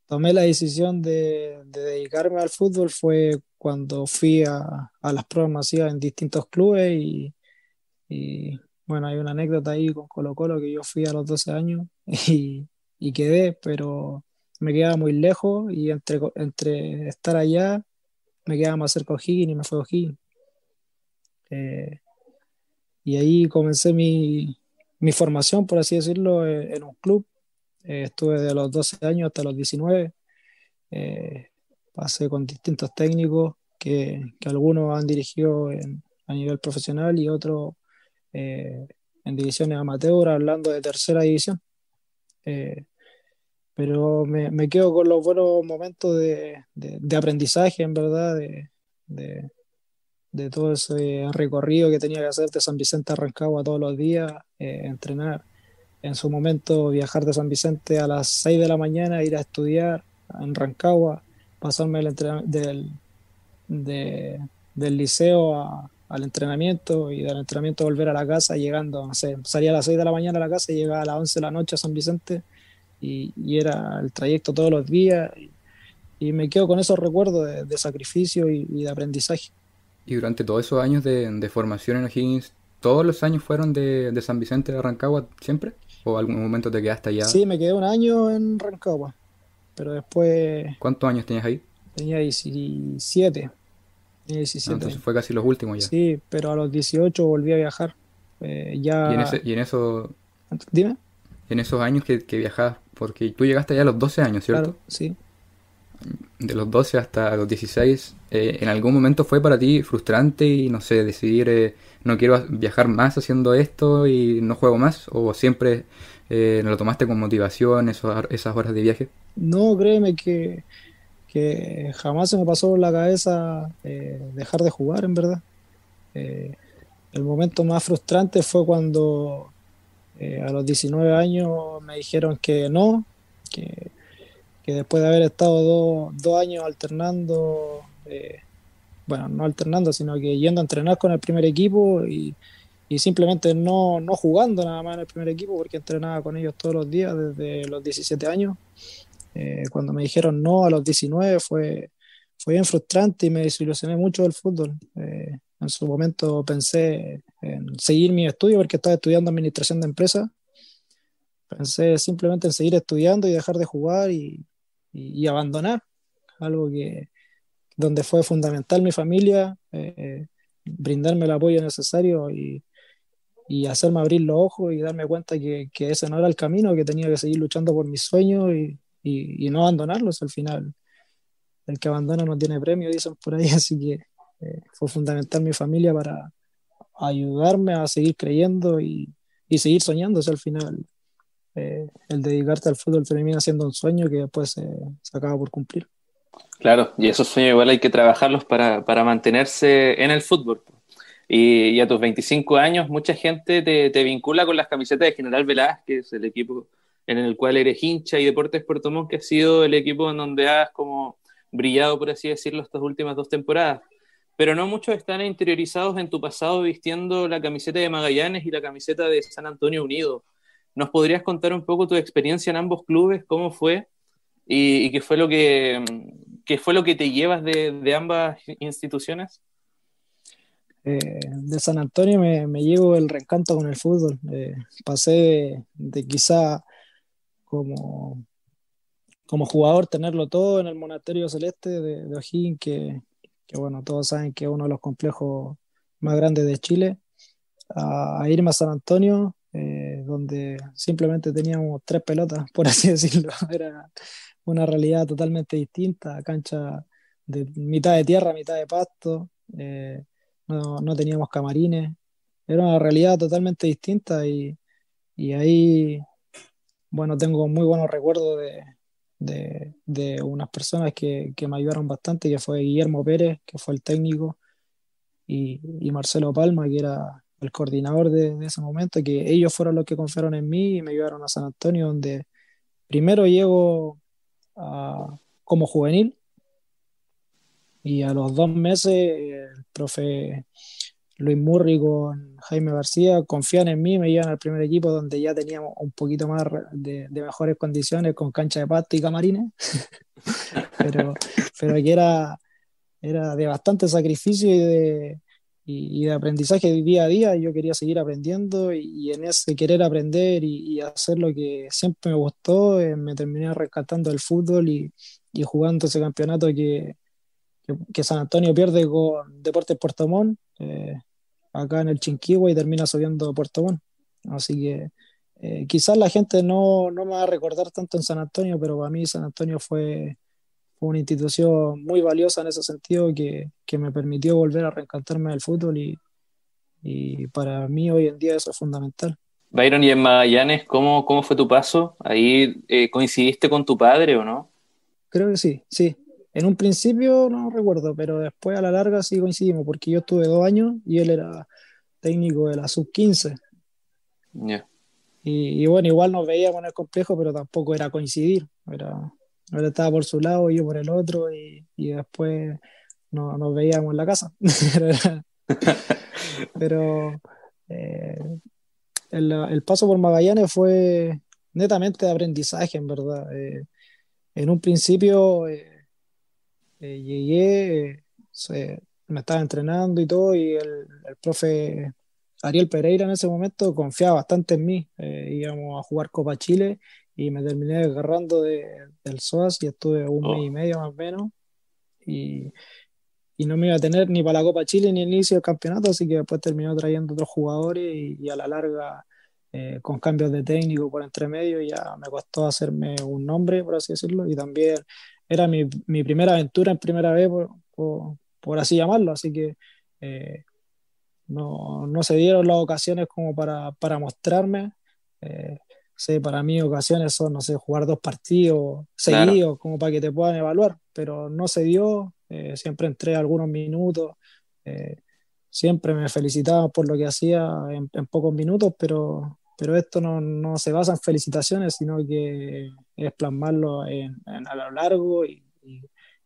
tomé la decisión de, de dedicarme al fútbol fue cuando fui a, las pruebas masivas en distintos clubes y, bueno, hay una anécdota ahí con Colo Colo que yo fui a los 12 años [laughs] y, quedé, pero me quedaba muy lejos y entre, estar allá me quedaba más cerca de O'Higgins y me fue O'Higgins. Eh, y ahí comencé mi, formación, por así decirlo, en, en un club. Eh, estuve de los 12 años hasta los 19. Eh, pasé con distintos técnicos que, que algunos han dirigido en- a nivel profesional y otros eh, en divisiones amateur, hablando de tercera división. Eh, pero me, me quedo con los buenos momentos de, de- de aprendizaje, en verdad, de, de- de todo ese recorrido que tenía que hacer de San Vicente a Rancagua todos los días, eh, entrenar. En su momento viajar de San Vicente a las 6 de la mañana, ir a estudiar en Rancagua, pasarme el del, de- del liceo a- al entrenamiento y del entrenamiento volver a la casa llegando, no sé, salía a las 6 de la mañana a la casa y llegaba a las 11 de la noche a San Vicente y, era el trayecto todos los días y, me quedo con esos recuerdos de, sacrificio y, y de aprendizaje. Y durante todos esos años de, de formación en O'Higgins, ¿todos los años fueron de, de San Vicente de Rancagua siempre? ¿O algún momento te quedaste allá? Sí, me quedé un año en Rancagua, pero después ¿Cuántos años tenías ahí? tenía 17. Tenía Ah, 17 entonces fue casi los últimos ya. Sí, pero a los 18 volví a viajar. Eh, ya, Y en, ese, y en, eso, dime, en esos años que, que viajabas, porque tú llegaste allá a los 12 años, ¿cierto? claro, sí. De los 12 hasta los 16, eh, ¿en algún momento fue para ti frustrante y, no sé, decidir, eh, no quiero viajar más haciendo esto y no juego más? ¿O siempre eh, lo tomaste con motivación, esos- esas horas de viaje? No, créeme que, que jamás se me pasó por la cabeza eh, dejar de jugar, en verdad. Eh, el momento más frustrante fue cuando a los 19 años me dijeron que no, que, después de haber estado dos años alternando, eh, bueno, no alternando, sino que yendo a entrenar con el primer equipo y, simplemente no, no, jugando nada más en el primer equipo, porque entrenaba con ellos todos los días desde los 17 años. Eh, cuando me dijeron no a los 19 fue, fue bien frustrante y me desilusioné mucho del fútbol. Eh, en su momento pensé en seguir mi estudio porque estaba estudiando administración de empresas. Pensé simplemente en seguir estudiando y dejar de jugar y, y, abandonar, algo que donde fue fundamental mi familia, eh, brindarme el apoyo necesario y, y, hacerme abrir los ojos y darme cuenta que, que, ese no era el camino, que tenía que seguir luchando por mis sueños y, y no abandonarlos al final. El que abandona no tiene premio, dicen por ahí, [laughs] así que eh, fue fundamental mi familia para ayudarme a seguir creyendo y, y seguir soñando. al final eh, el dedicarte al fútbol termina siendo un sueño que después se acaba por cumplir. Claro, y esos sueños igual hay que trabajarlos para, para mantenerse en el fútbol. Y, y, a tus 25 años mucha gente te, te, vincula con las camisetas de General Velázquez, el equipo en el cual eres hincha, y Deportes Puerto Montt, que ha sido el equipo en donde has como brillado, por así decirlo, estas últimas dos temporadas pero no muchos están interiorizados en tu pasado vistiendo la camiseta de Magallanes y la camiseta de San Antonio Unido. ¿Nos podrías contar un poco tu experiencia en ambos clubes, cómo fue y, qué fue lo que qué fue lo que te llevas de, ambas instituciones? Eh, de San Antonio me, llevo el reencanto con el fútbol. Eh, pasé de, quizá como, como jugador tenerlo todo en el monasterio celeste de, de O'Higgins, que, que bueno, todos saben que es uno de los complejos más grandes de Chile, a, irme a San Antonio, eh, donde simplemente teníamos tres pelotas, [laughs] por así decirlo. Era una realidad totalmente distinta, cancha de mitad de tierra, mitad de pasto, eh, no, no, teníamos camarines, era una realidad totalmente distinta y, y ahí, bueno, tengo muy buenos recuerdos de, de, de unas personas que, que, me ayudaron bastante, que fue Guillermo Pérez, que fue el técnico, y, y Marcelo Palma, que era el coordinador de, de, ese momento, que ellos fueron los que confiaron en mí y me ayudaron a San Antonio, donde primero llego como juvenil. Y a los dos meses el profe Luis Murri con Jaime García confían en mí, me llevan al primer equipo donde ya teníamos un poquito más de, mejores condiciones con cancha de pasto y camarines, [laughs] pero, pero que era, era de bastante sacrificio y de, y, de aprendizaje día a día. Yo quería seguir aprendiendo y, en ese querer aprender y, hacer lo que siempre me gustó, eh, me terminé rescatando el fútbol y, jugando ese campeonato que, que, San Antonio pierde con Deportes Puerto Montt. Eh, acá en el Chinquihua y termina subiendo a Puerto Montt. Así que eh, quizás la gente no, no, me va a recordar tanto en San Antonio, pero para mí San Antonio fue, una institución muy valiosa en ese sentido que, que me permitió volver a reencantarme del fútbol y, y, para mí hoy en día eso es fundamental. Byron, y en Magallanes, ¿cómo, cómo fue tu paso? ¿Ahí eh, coincidiste con tu padre o no? Creo que sí, sí. En un principio no recuerdo, pero después a la larga sí coincidimos, porque yo estuve dos años y él era técnico de la sub-15. Y, bueno, igual nos veíamos en el complejo, pero tampoco era coincidir. Era, él estaba por su lado y yo por el otro, y, después no, nos veíamos en la casa. [laughs] pero eh, el, paso por Magallanes fue netamente de aprendizaje, en verdad. Eh, en un principio. Eh, eh, llegué, me estaba entrenando y todo, y el, profe Ariel Pereira en ese momento confiaba bastante en mí. Eh, íbamos a jugar Copa Chile y me terminé agarrando de, del SOAS y estuve un mes y oh. medio más o menos. Y, y, no me iba a tener ni para la Copa Chile ni el inicio del campeonato, así que después terminó trayendo otros jugadores y, a la larga, eh, con cambios de técnico por entre medio, ya me costó hacerme un nombre, por así decirlo, y también era mi, mi primera aventura en primera vez, por, por, así llamarlo, así que eh, no, no, se dieron las ocasiones como para, para mostrarme. Eh, para mí ocasiones son, no sé, jugar dos partidos seguidos como para que te puedan evaluar, pero no se dio, eh, siempre entré algunos minutos, siempre me felicitaban por lo que hacía en, en, pocos minutos, pero, pero esto no, no, se basa en felicitaciones, sino que es plasmarlo en, a lo largo y,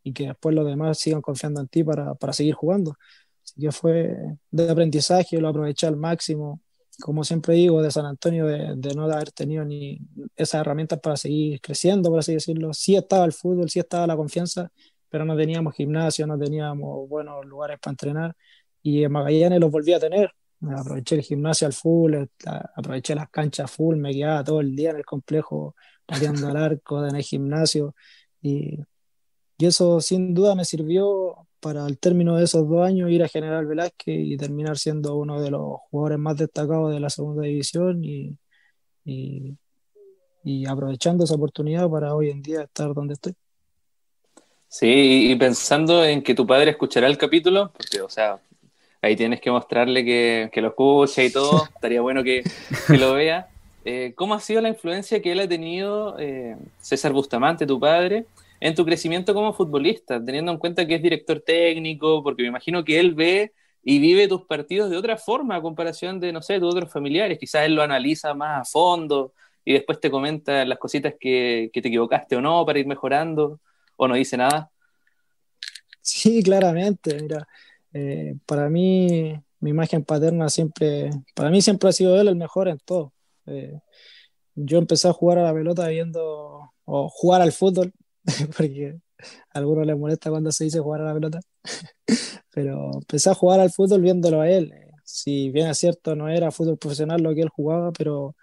y, que después los demás sigan confiando en ti para, para seguir jugando. Así que fue de aprendizaje, lo aproveché al máximo. Como siempre digo, de San Antonio, de, no haber tenido ni esas herramientas para seguir creciendo, por así decirlo. Sí estaba el fútbol, sí estaba la confianza, pero no teníamos gimnasio, no teníamos buenos lugares para entrenar. Y en Magallanes los volví a tener, aproveché el gimnasio al full, aproveché las canchas full, me quedaba todo el día en el complejo pateando al arco, en el gimnasio y, eso sin duda me sirvió para el término de esos dos años ir a General Velázquez y terminar siendo uno de los jugadores más destacados de la segunda división y, y, y aprovechando esa oportunidad para hoy en día estar donde estoy. Sí, y pensando en que tu padre escuchará el capítulo, porque, o sea, ahí tienes que mostrarle que, que lo escucha y todo, [laughs] estaría bueno que, que lo vea. Eh, ¿Cómo ha sido la influencia que él ha tenido, eh, César Bustamante, tu padre, en tu crecimiento como futbolista, teniendo en cuenta que es director técnico, porque me imagino que él ve y vive tus partidos de otra forma a comparación de, no sé, de otros familiares, quizás él lo analiza más a fondo y después te comenta las cositas que, que te equivocaste o no para ir mejorando, o no dice nada. Sí, claramente, mira, eh, para mí, mi imagen paterna siempre, para mí siempre ha sido él el mejor en todo. Eh, yo empecé a jugar a la pelota viendo, o jugar al fútbol, [laughs] porque a algunos les molesta cuando se dice jugar a la pelota, [laughs] pero empecé a jugar al fútbol viéndolo a él. Si bien es cierto, no era fútbol profesional lo que él jugaba, pero,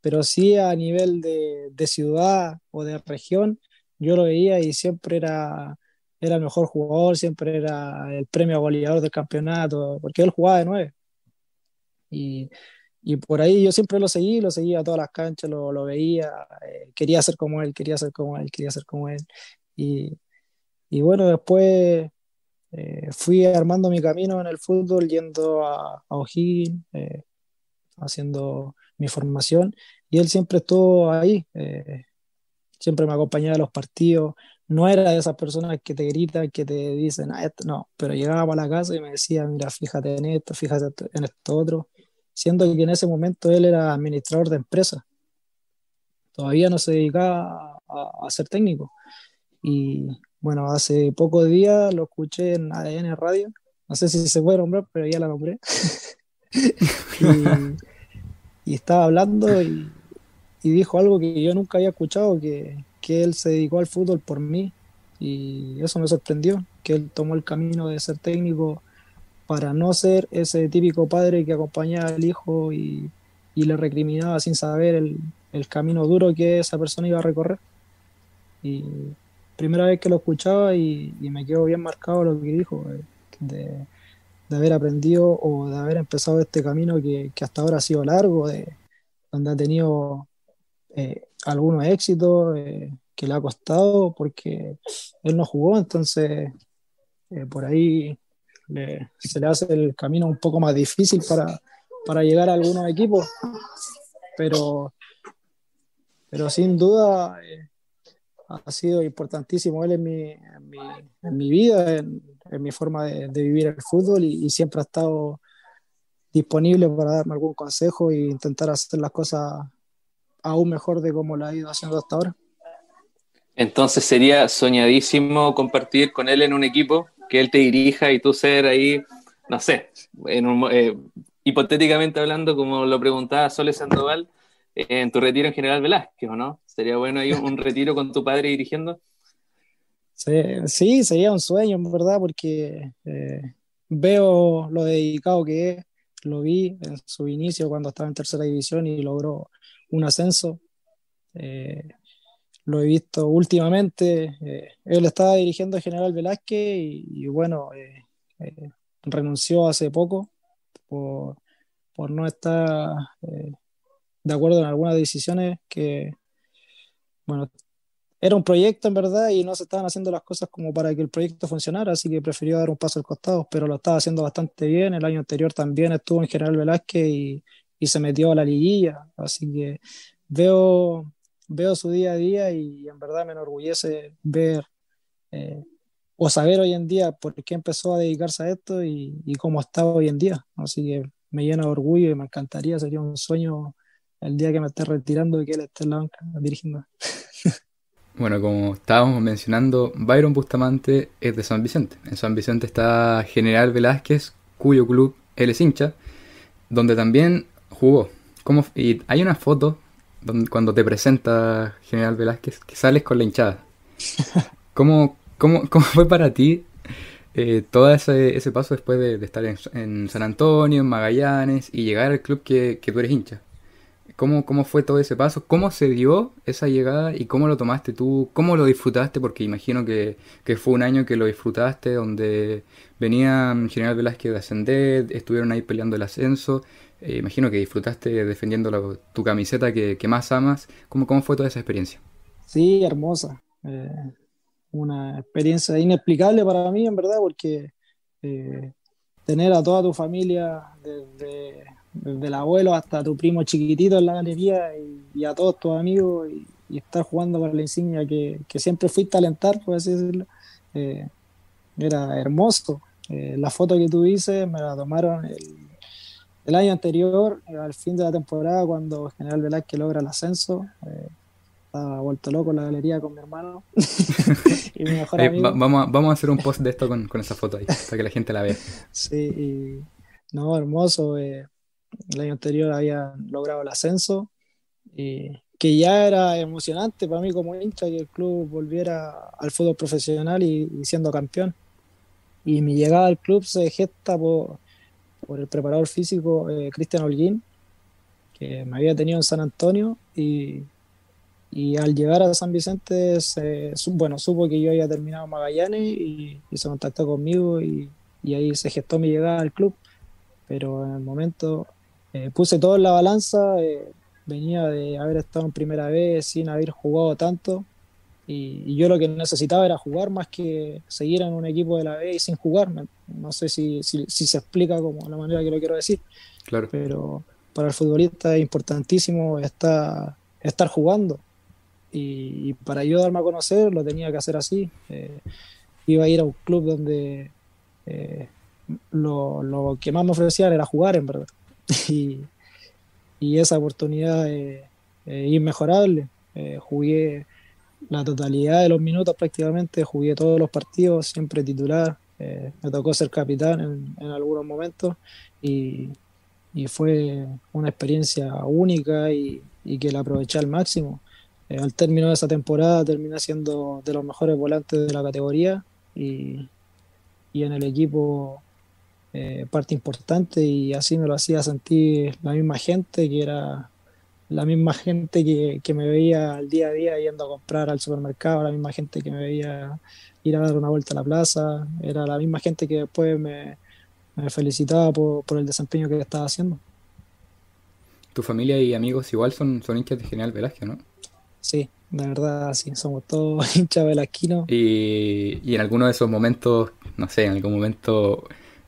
pero sí a nivel de, de ciudad o de región, yo lo veía y siempre era era el mejor jugador, siempre era el premio goleador del campeonato, porque él jugaba de nueve. Y, y por ahí yo siempre lo seguí, lo seguía a todas las canchas, lo, lo veía, eh, quería ser como él, quería ser como él, quería ser como él. Y, y bueno, después eh, fui armando mi camino en el fútbol, yendo a, a O'Higgins, eh, haciendo mi formación, y él siempre estuvo ahí, siempre me acompañaba a los partidos, no era de esas personas que te gritan, que te dicen, ah, esto, no, pero llegaba a la casa y me decía, mira, fíjate en esto, fíjate en esto otro, siendo que en ese momento él era administrador de empresa. Todavía no se dedicaba a, ser técnico. Y bueno, hace pocos días lo escuché en ADN Radio, no sé si se puede nombrar, pero ya la nombré. [laughs] y, estaba hablando y, y dijo algo que yo nunca había escuchado, que que él se dedicó al fútbol por mí y eso me sorprendió, que él tomó el camino de ser técnico para no ser ese típico padre que acompañaba al hijo y, le recriminaba sin saber el, camino duro que esa persona iba a recorrer. Y primera vez que lo escuchaba y, me quedó bien marcado lo que dijo, eh, de, haber aprendido o de haber empezado este camino que, hasta ahora ha sido largo, de, donde ha tenido eh, algunos éxitos eh, que le ha costado porque él no jugó, entonces eh, por ahí se le hace el camino un poco más difícil para, para llegar a algunos equipos, pero, pero sin duda eh, ha sido importantísimo. Él en mi, en mi, en mi vida, en, mi forma de, vivir el fútbol y, y siempre ha estado disponible para darme algún consejo e intentar hacer las cosas aún mejor de como lo ha ido haciendo hasta ahora. Entonces sería soñadísimo compartir con él en un equipo, que él te dirija y tú ser ahí, no sé, en eh, hipotéticamente hablando, como lo preguntaba Sole Sandoval, en tu retiro en General Velázquez, ¿o no? ¿Sería bueno ahí un retiro con tu padre dirigiendo? Sí, sería un sueño, en verdad, porque eh, veo lo dedicado que es, lo vi en su inicio cuando estaba en tercera división y logró un ascenso. Eh, lo he visto últimamente. Eh, él estaba dirigiendo a General Velázquez y, bueno, eh, renunció hace poco por, por no estar de acuerdo en algunas decisiones que, bueno, era un proyecto en verdad y no se estaban haciendo las cosas como para que el proyecto funcionara, así que prefirió dar un paso al costado, pero lo estaba haciendo bastante bien. El año anterior también estuvo en General Velázquez y, y se metió a la liguilla. Así que veo, veo su día a día y en verdad me enorgullece ver eh, o saber hoy en día por qué empezó a dedicarse a esto y, cómo está hoy en día. Así que me llena de orgullo y me encantaría, sería un sueño el día que me esté retirando, que él esté en la banca dirigiendo. [laughs] Bueno, como estábamos mencionando, Byron Bustamante es de San Vicente. En San Vicente está General Velázquez, cuyo club él es hincha, donde también jugó. ¿Cómo, y hay una foto cuando te presenta General Velázquez que sales con la hinchada. [laughs] ¿Cómo, cómo, cómo fue para ti eh, todo ese, ese, paso después de, estar en, San Antonio, en Magallanes y llegar al club que, que tú eres hincha? ¿Cómo, ¿Cómo fue todo ese paso? ¿Cómo se dio esa llegada y cómo lo tomaste tú? ¿Cómo lo disfrutaste? Porque imagino que, que fue un año que lo disfrutaste, donde venía General Velázquez de ascender, estuvieron ahí peleando el ascenso. Eh, imagino que disfrutaste defendiendo tu camiseta que, que, más amas. ¿Cómo, ¿Cómo fue toda esa experiencia? Sí, hermosa. Eh, una experiencia inexplicable para mí, en verdad, porque eh, tener a toda tu familia desde el abuelo hasta tu primo chiquitito en la galería y, a todos tus amigos y, estar jugando con la insignia que, siempre fuiste a alentar, por decirlo, eh, era hermoso. La foto que tú dices me la tomaron el, año anterior, eh, al fin de la temporada, cuando General Velázquez logra el ascenso. estaba vuelto loco en la galería con mi hermano [laughs] y mi mejor amigo. vamos, a, vamos a hacer un post de esto con, con, esa foto ahí, para que la gente la vea. Sí, y, no, hermoso el año anterior había logrado el ascenso, y que ya era emocionante para mí como hincha que el club volviera al fútbol profesional y, siendo campeón. Y mi llegada al club se gesta por, por el preparador físico eh, Cristian Holguín, que me había tenido en San Antonio y, y al llegar a San Vicente, bueno, supo que yo había terminado Magallanes y, y se contactó conmigo y, y, ahí se gestó mi llegada al club. Pero en el momento eh, puse todo en la balanza, eh, venía de haber estado en primera vez sin haber jugado tanto y, yo lo que necesitaba era jugar más que seguir en un equipo de la B y sin jugar. No sé si, si, se explica como la manera que lo quiero decir, claro. pero para el futbolista es importantísimo estar, estar jugando y, para yo darme a conocer lo tenía que hacer así. Eh, iba a ir a un club donde lo, lo que más me ofrecían era jugar, en verdad. [laughs] y, esa oportunidad es, inmejorable. Eh, jugué la totalidad de los minutos prácticamente, jugué todos los partidos, siempre titular. Eh, me tocó ser capitán en, algunos momentos y, fue una experiencia única y, que la aproveché al máximo. Eh, al término de esa temporada terminé siendo de los mejores volantes de la categoría y, en el equipo eh, parte importante y así me lo hacía sentir la misma gente que era la misma gente que, que, me veía al día a día yendo a comprar al supermercado, la misma gente que me veía ir a dar una vuelta a la plaza, era la misma gente que después me, me felicitaba por, por, el desempeño que estaba haciendo. Tu familia y amigos igual son, son hinchas de General Velázquez, ¿no? Sí, de verdad, sí, somos todos [laughs] hinchas velasquinos. Y, y en alguno de esos momentos, no sé, en algún momento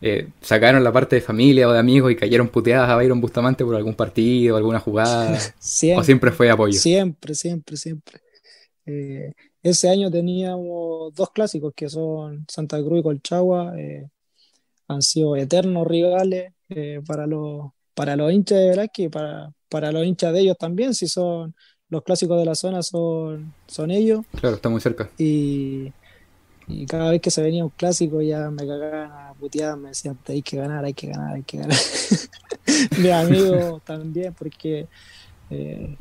eh, sacaron la parte de familia o de amigos y cayeron puteadas a Byron Bustamante por algún partido, alguna jugada? [laughs] ¿O siempre fue apoyo? Siempre, siempre, siempre. Eh, ese año teníamos dos clásicos que son Santa Cruz y Colchagua. Eh, han sido eternos rivales para, los, para los hinchas de Velázquez y para, para los hinchas de ellos también, si son los clásicos de la zona son, son ellos. Claro, está muy cerca. Y, y cada vez que se venía un clásico ya me cagaban a puteadas, me decían, hay que ganar, hay que ganar, hay que ganar. [laughs] Mis amigos también, porque eh,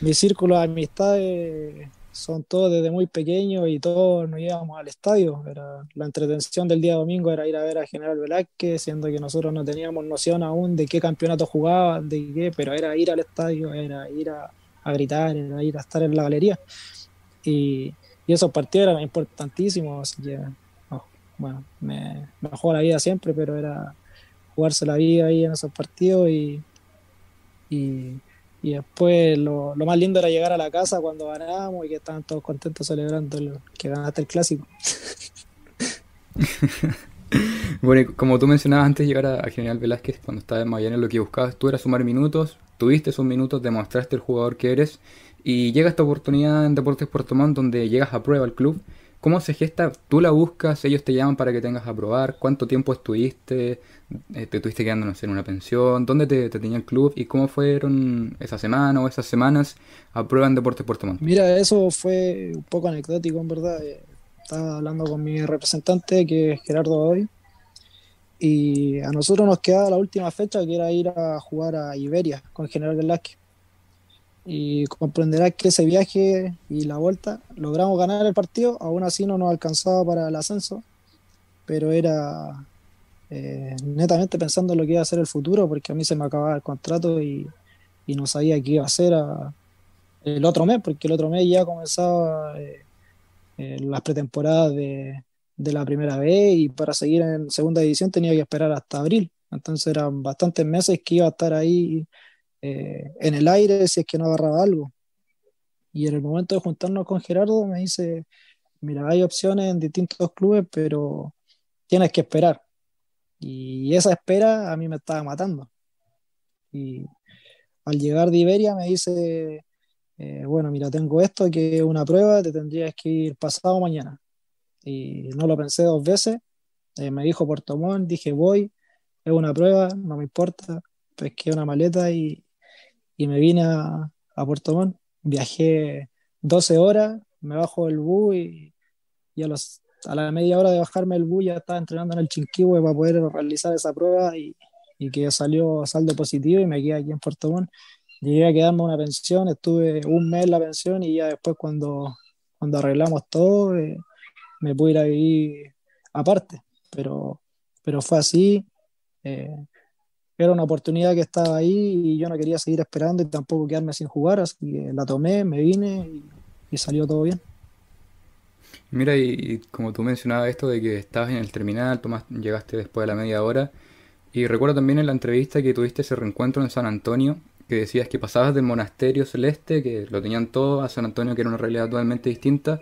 mi círculo de amistades son todos desde muy pequeños y todos nos íbamos al estadio. Era, la entretención del día domingo era ir a ver a General Velázquez, siendo que nosotros no teníamos noción aún de qué campeonato jugaban, de qué, pero era ir al estadio, era ir a, a gritar, era ir a estar en la galería. Y, y esos partidos eran importantísimos, así que, bueno, me, me jugó la vida siempre, pero era jugarse la vida ahí en esos partidos y, y, después lo, más lindo era llegar a la casa cuando ganábamos y que estaban todos contentos celebrando que ganaste el clásico. [laughs] bueno, como tú mencionabas antes de llegar a, General Velázquez, cuando estaba en Miami, lo que buscabas tú era sumar minutos, tuviste esos minutos, demostraste el jugador que eres y llega esta oportunidad en Deportes Puerto Montt donde llegas a prueba al club. ¿Cómo se gesta? ¿Tú la buscas? ¿Ellos te llaman para que tengas a probar? ¿Cuánto tiempo estuviste? eh, te tuviste quedando, en una pensión, ¿dónde te, tenía el club y cómo fueron esa semana o esas semanas a prueba en Deportes Puerto Montt? Mira, eso fue un poco anecdótico en verdad. Eh, estaba hablando con mi representante, que es Gerardo hoy y a nosotros nos quedaba la última fecha, que era ir a jugar a Iberia con General Velázquez. Y comprenderás que ese viaje y la vuelta logramos ganar el partido, aún así no nos alcanzaba para el ascenso, pero era eh, netamente pensando en lo que iba a ser el futuro, porque a mí se me acababa el contrato y, no sabía qué iba a hacer el otro mes, porque el otro mes ya comenzaba eh, eh, las pretemporadas de, de la primera vez y para seguir en segunda división tenía que esperar hasta abril. Entonces eran bastantes meses que iba a estar ahí en el aire si es que no agarraba algo. Y en el momento de juntarnos con Gerardo me dice, mira, hay opciones en distintos clubes, pero tienes que esperar. Y esa espera a mí me estaba matando. Y al llegar de Iberia me dice, eh, bueno, mira, tengo esto que es una prueba, te tendrías que ir pasado mañana. Y no lo pensé dos veces. Eh, me dijo Puerto Montt, dije, voy, es una prueba, no me importa. Pesqué una maleta y, y me vine a, a, Puerto Montt. Viajé 12 horas, me bajo del bus y, y a los a la media hora de bajarme el bus ya estaba entrenando en el Chinquihue para poder realizar esa prueba y, y, que salió saldo positivo y me quedé aquí en Puerto Montt. Llegué a quedarme una pensión, estuve un mes en la pensión y ya después cuando, cuando arreglamos todo eh, me pude ir a vivir aparte, pero, pero fue así. Eh, era una oportunidad que estaba ahí y yo no quería seguir esperando y tampoco quedarme sin jugar, así que la tomé, me vine y salió todo bien. Mira, y, como tú mencionabas esto de que estabas en el terminal, Tomás, llegaste después de la media hora, y recuerdo también en la entrevista que tuviste ese reencuentro en San Antonio, que decías que pasabas del monasterio celeste, que lo tenían todo, a San Antonio, que era una realidad totalmente distinta,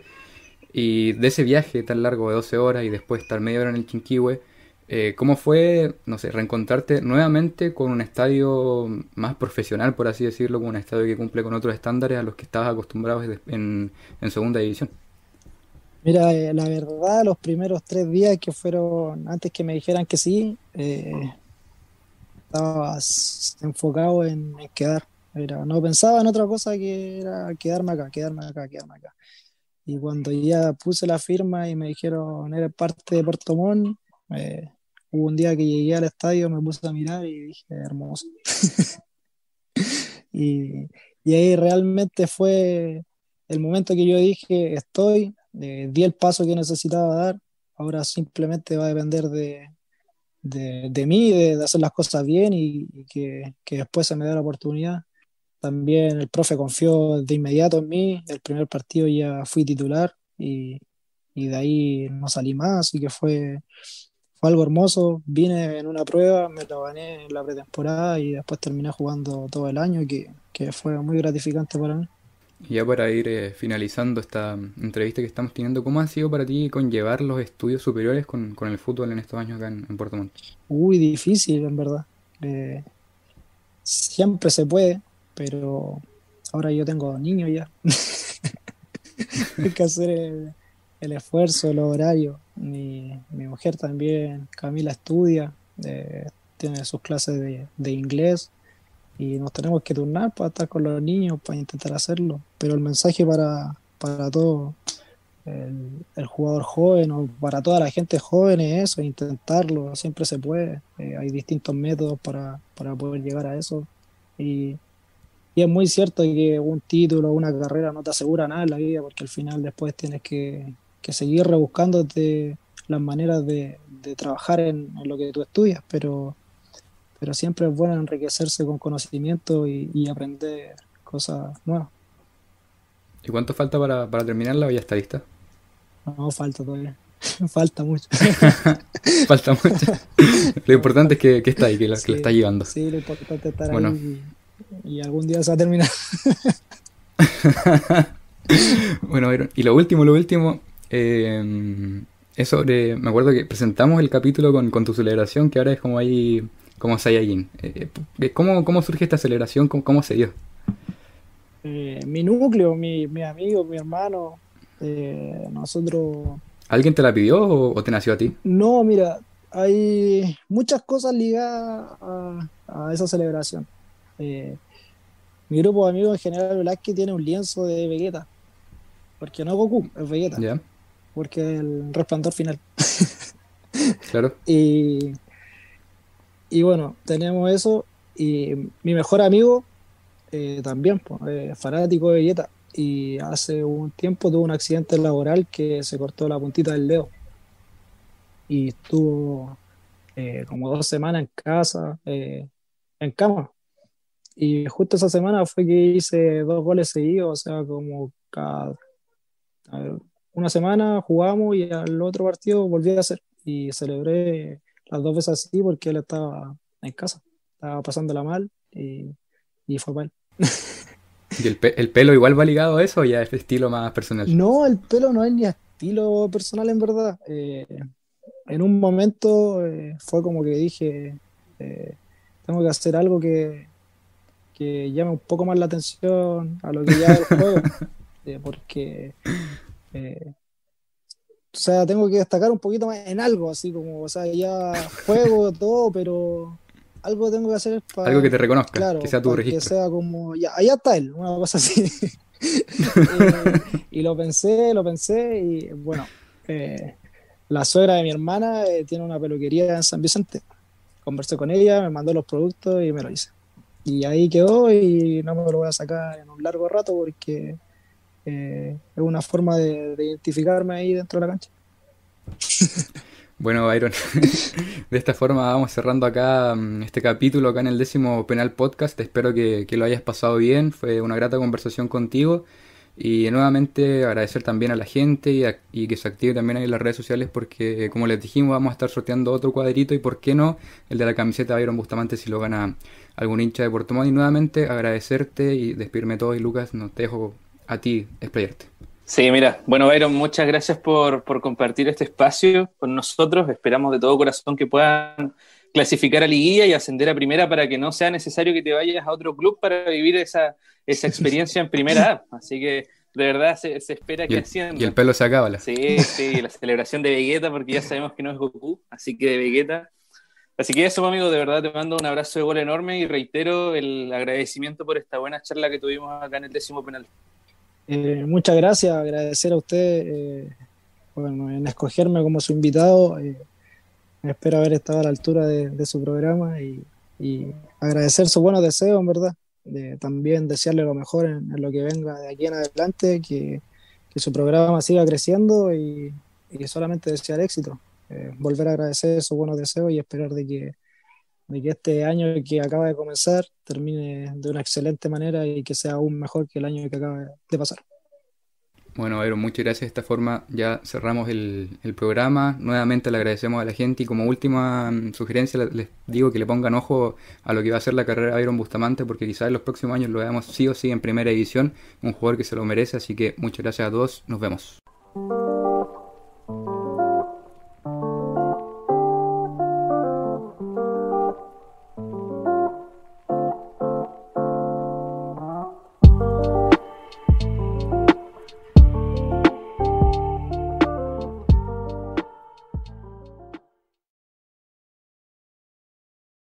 y de ese viaje tan largo de 12 horas y después estar media hora en el Chinquihue, eh, ¿cómo fue, no sé, reencontrarte nuevamente con un estadio más profesional, por así decirlo, con un estadio que cumple con otros estándares a los que estabas acostumbrado en segunda división? Mira, eh, la verdad, los primeros tres días que fueron, antes que me dijeran que sí, eh, estaba enfocado en, quedar. no pensaba en otra cosa que era quedarme acá, quedarme acá, quedarme acá. Y cuando ya puse la firma y me dijeron, eres parte de Puerto Montt, eh, hubo un día que llegué al estadio, me puse a mirar y dije, hermoso. [laughs] y, y ahí realmente fue el momento que yo dije, estoy, di el paso que necesitaba dar, ahora simplemente va a depender de, de, mí, de, hacer las cosas bien y, que, que, después se me dé la oportunidad. También el profe confió de inmediato en mí, el primer partido ya fui titular y, y de ahí no salí más, así que fue, fue algo hermoso. Vine en una prueba, me lo gané en la pretemporada y después terminé jugando todo el año, que, que fue muy gratificante para mí. Ya para ir eh, finalizando esta entrevista que estamos teniendo, ¿cómo ha sido para ti conllevar los estudios superiores con, el fútbol en estos años acá en, Puerto Montt? Uy, difícil, en verdad. Eh, siempre se puede, pero ahora yo tengo niños ya. [laughs] Hay que hacer el, esfuerzo, el horario. Mi, mi, mujer también, Camila, estudia, eh, tiene sus clases de, de inglés y nos tenemos que turnar para estar con los niños, para intentar hacerlo. Pero el mensaje para, para todo el, jugador joven o para toda la gente joven es eso, intentarlo, siempre se puede. Eh, hay distintos métodos para, para, poder llegar a eso. Y, y, es muy cierto que un título o una carrera no te asegura nada en la vida, porque al final después tienes que, que seguir rebuscándote las maneras de, de trabajar en, en lo que tú estudias, pero pero siempre es bueno enriquecerse con conocimiento y, aprender cosas nuevas. ¿Y cuánto falta para, para terminarla o ya está lista? No, falta todavía. [laughs] falta mucho. [laughs] falta mucho. lo importante es que, que está ahí, que, lo, que está llevando. Sí, lo importante es estar ahí y, algún día se va a terminar. [laughs] bueno, y lo último, lo último, eh, es sobre, me acuerdo que presentamos el capítulo con, con tu celebración, que ahora es como ahí como Saiyajin. Eh, eh, ¿cómo, ¿Cómo surge esta aceleración? ¿Cómo, cómo se dio? Eh, mi núcleo, mi, mi amigo, mi hermano, nosotros... ¿Alguien te la pidió o, te nació a ti? No, mira, hay muchas cosas ligadas a, esa celebración. Eh, mi grupo de amigos en general Velázquez tiene un lienzo de Vegeta. Porque no Goku, es Vegeta. Porque es el resplandor final. [laughs] claro. Y, y bueno, tenemos eso. Y mi mejor amigo eh, también, pues, fanático de Vegeta. Y hace un tiempo tuvo un accidente laboral que se cortó la puntita del dedo y estuvo eh, como dos semanas en casa, eh, en cama. Y justo esa semana fue que hice dos goles seguidos, o sea, como cada una semana jugamos y al otro partido volví a hacer. Y celebré las dos veces así porque él estaba en casa, estaba pasándola mal y, y fue mal. [laughs] ¿Y el, el, pelo igual va ligado a eso o ya es estilo más personal? No, el pelo no es ni estilo personal en verdad. Eh, en un momento eh, fue como que dije, eh, tengo que hacer algo que, que, llame un poco más la atención a lo que ya el juego, [laughs] eh, o sea, tengo que destacar un poquito más en algo, así como, o sea, ya juego [laughs] todo, pero algo tengo que hacer para... Algo que te reconozca, que sea tu registro. Que sea como, ya, allá está él, una cosa así. [laughs] y lo pensé, lo pensé y bueno, eh, la suegra de mi hermana eh, tiene una peluquería en San Vicente. Conversé con ella, me mandó los productos y me lo hice. Y ahí quedó y no me lo voy a sacar en un largo rato porque eh, es una forma de, identificarme ahí dentro de la cancha. [laughs] Bueno, Byron, [laughs] de esta forma vamos cerrando acá mm, este capítulo, acá en el décimo Penal Podcast. Espero que, que lo hayas pasado bien, fue una grata conversación contigo. Y nuevamente agradecer también a la gente y, que se active también ahí en las redes sociales porque como les dijimos vamos a estar sorteando otro cuadrito y por qué no el de la camiseta de Byron Bustamante si lo gana algún hincha de Puerto Montt y nuevamente agradecerte y despedirme todo y Lucas nos dejo a ti explayarte. Sí, mira, bueno Byron, muchas gracias por, por compartir este espacio con nosotros, esperamos de todo corazón que puedan clasificar a liguilla y ascender a primera para que no sea necesario que te vayas a otro club para vivir esa, esa experiencia en primera A. Así que de verdad se, espera que ascienda. Y el pelo se acaba. Sí, sí, la celebración de Vegeta, porque ya sabemos que no es Goku, así que de Vegeta. Así que eso, amigo, de verdad te mando un abrazo de gol enorme y reitero el agradecimiento por esta buena charla que tuvimos acá en el décimo penal. Eh, muchas gracias, agradecer a usted eh, bueno, en escogerme como su invitado. Eh, espero haber estado a la altura de, su programa y, agradecer sus buenos deseos, en verdad. También desearle lo mejor en, lo que venga de aquí en adelante, que, su programa siga creciendo y, solamente desear éxito. Volver a agradecer sus buenos deseos y esperar de que, de que este año que acaba de comenzar termine de una excelente manera y que sea aún mejor que el año que acaba de pasar. Bueno, Aero, muchas gracias. De esta forma ya cerramos el, programa. Nuevamente le agradecemos a la gente y como última mm, sugerencia les digo que le pongan ojo a lo que va a ser la carrera de Iron Bustamante porque quizás en los próximos años lo veamos sí o sí en primera edición. Un jugador que se lo merece, así que muchas gracias a todos. Nos vemos.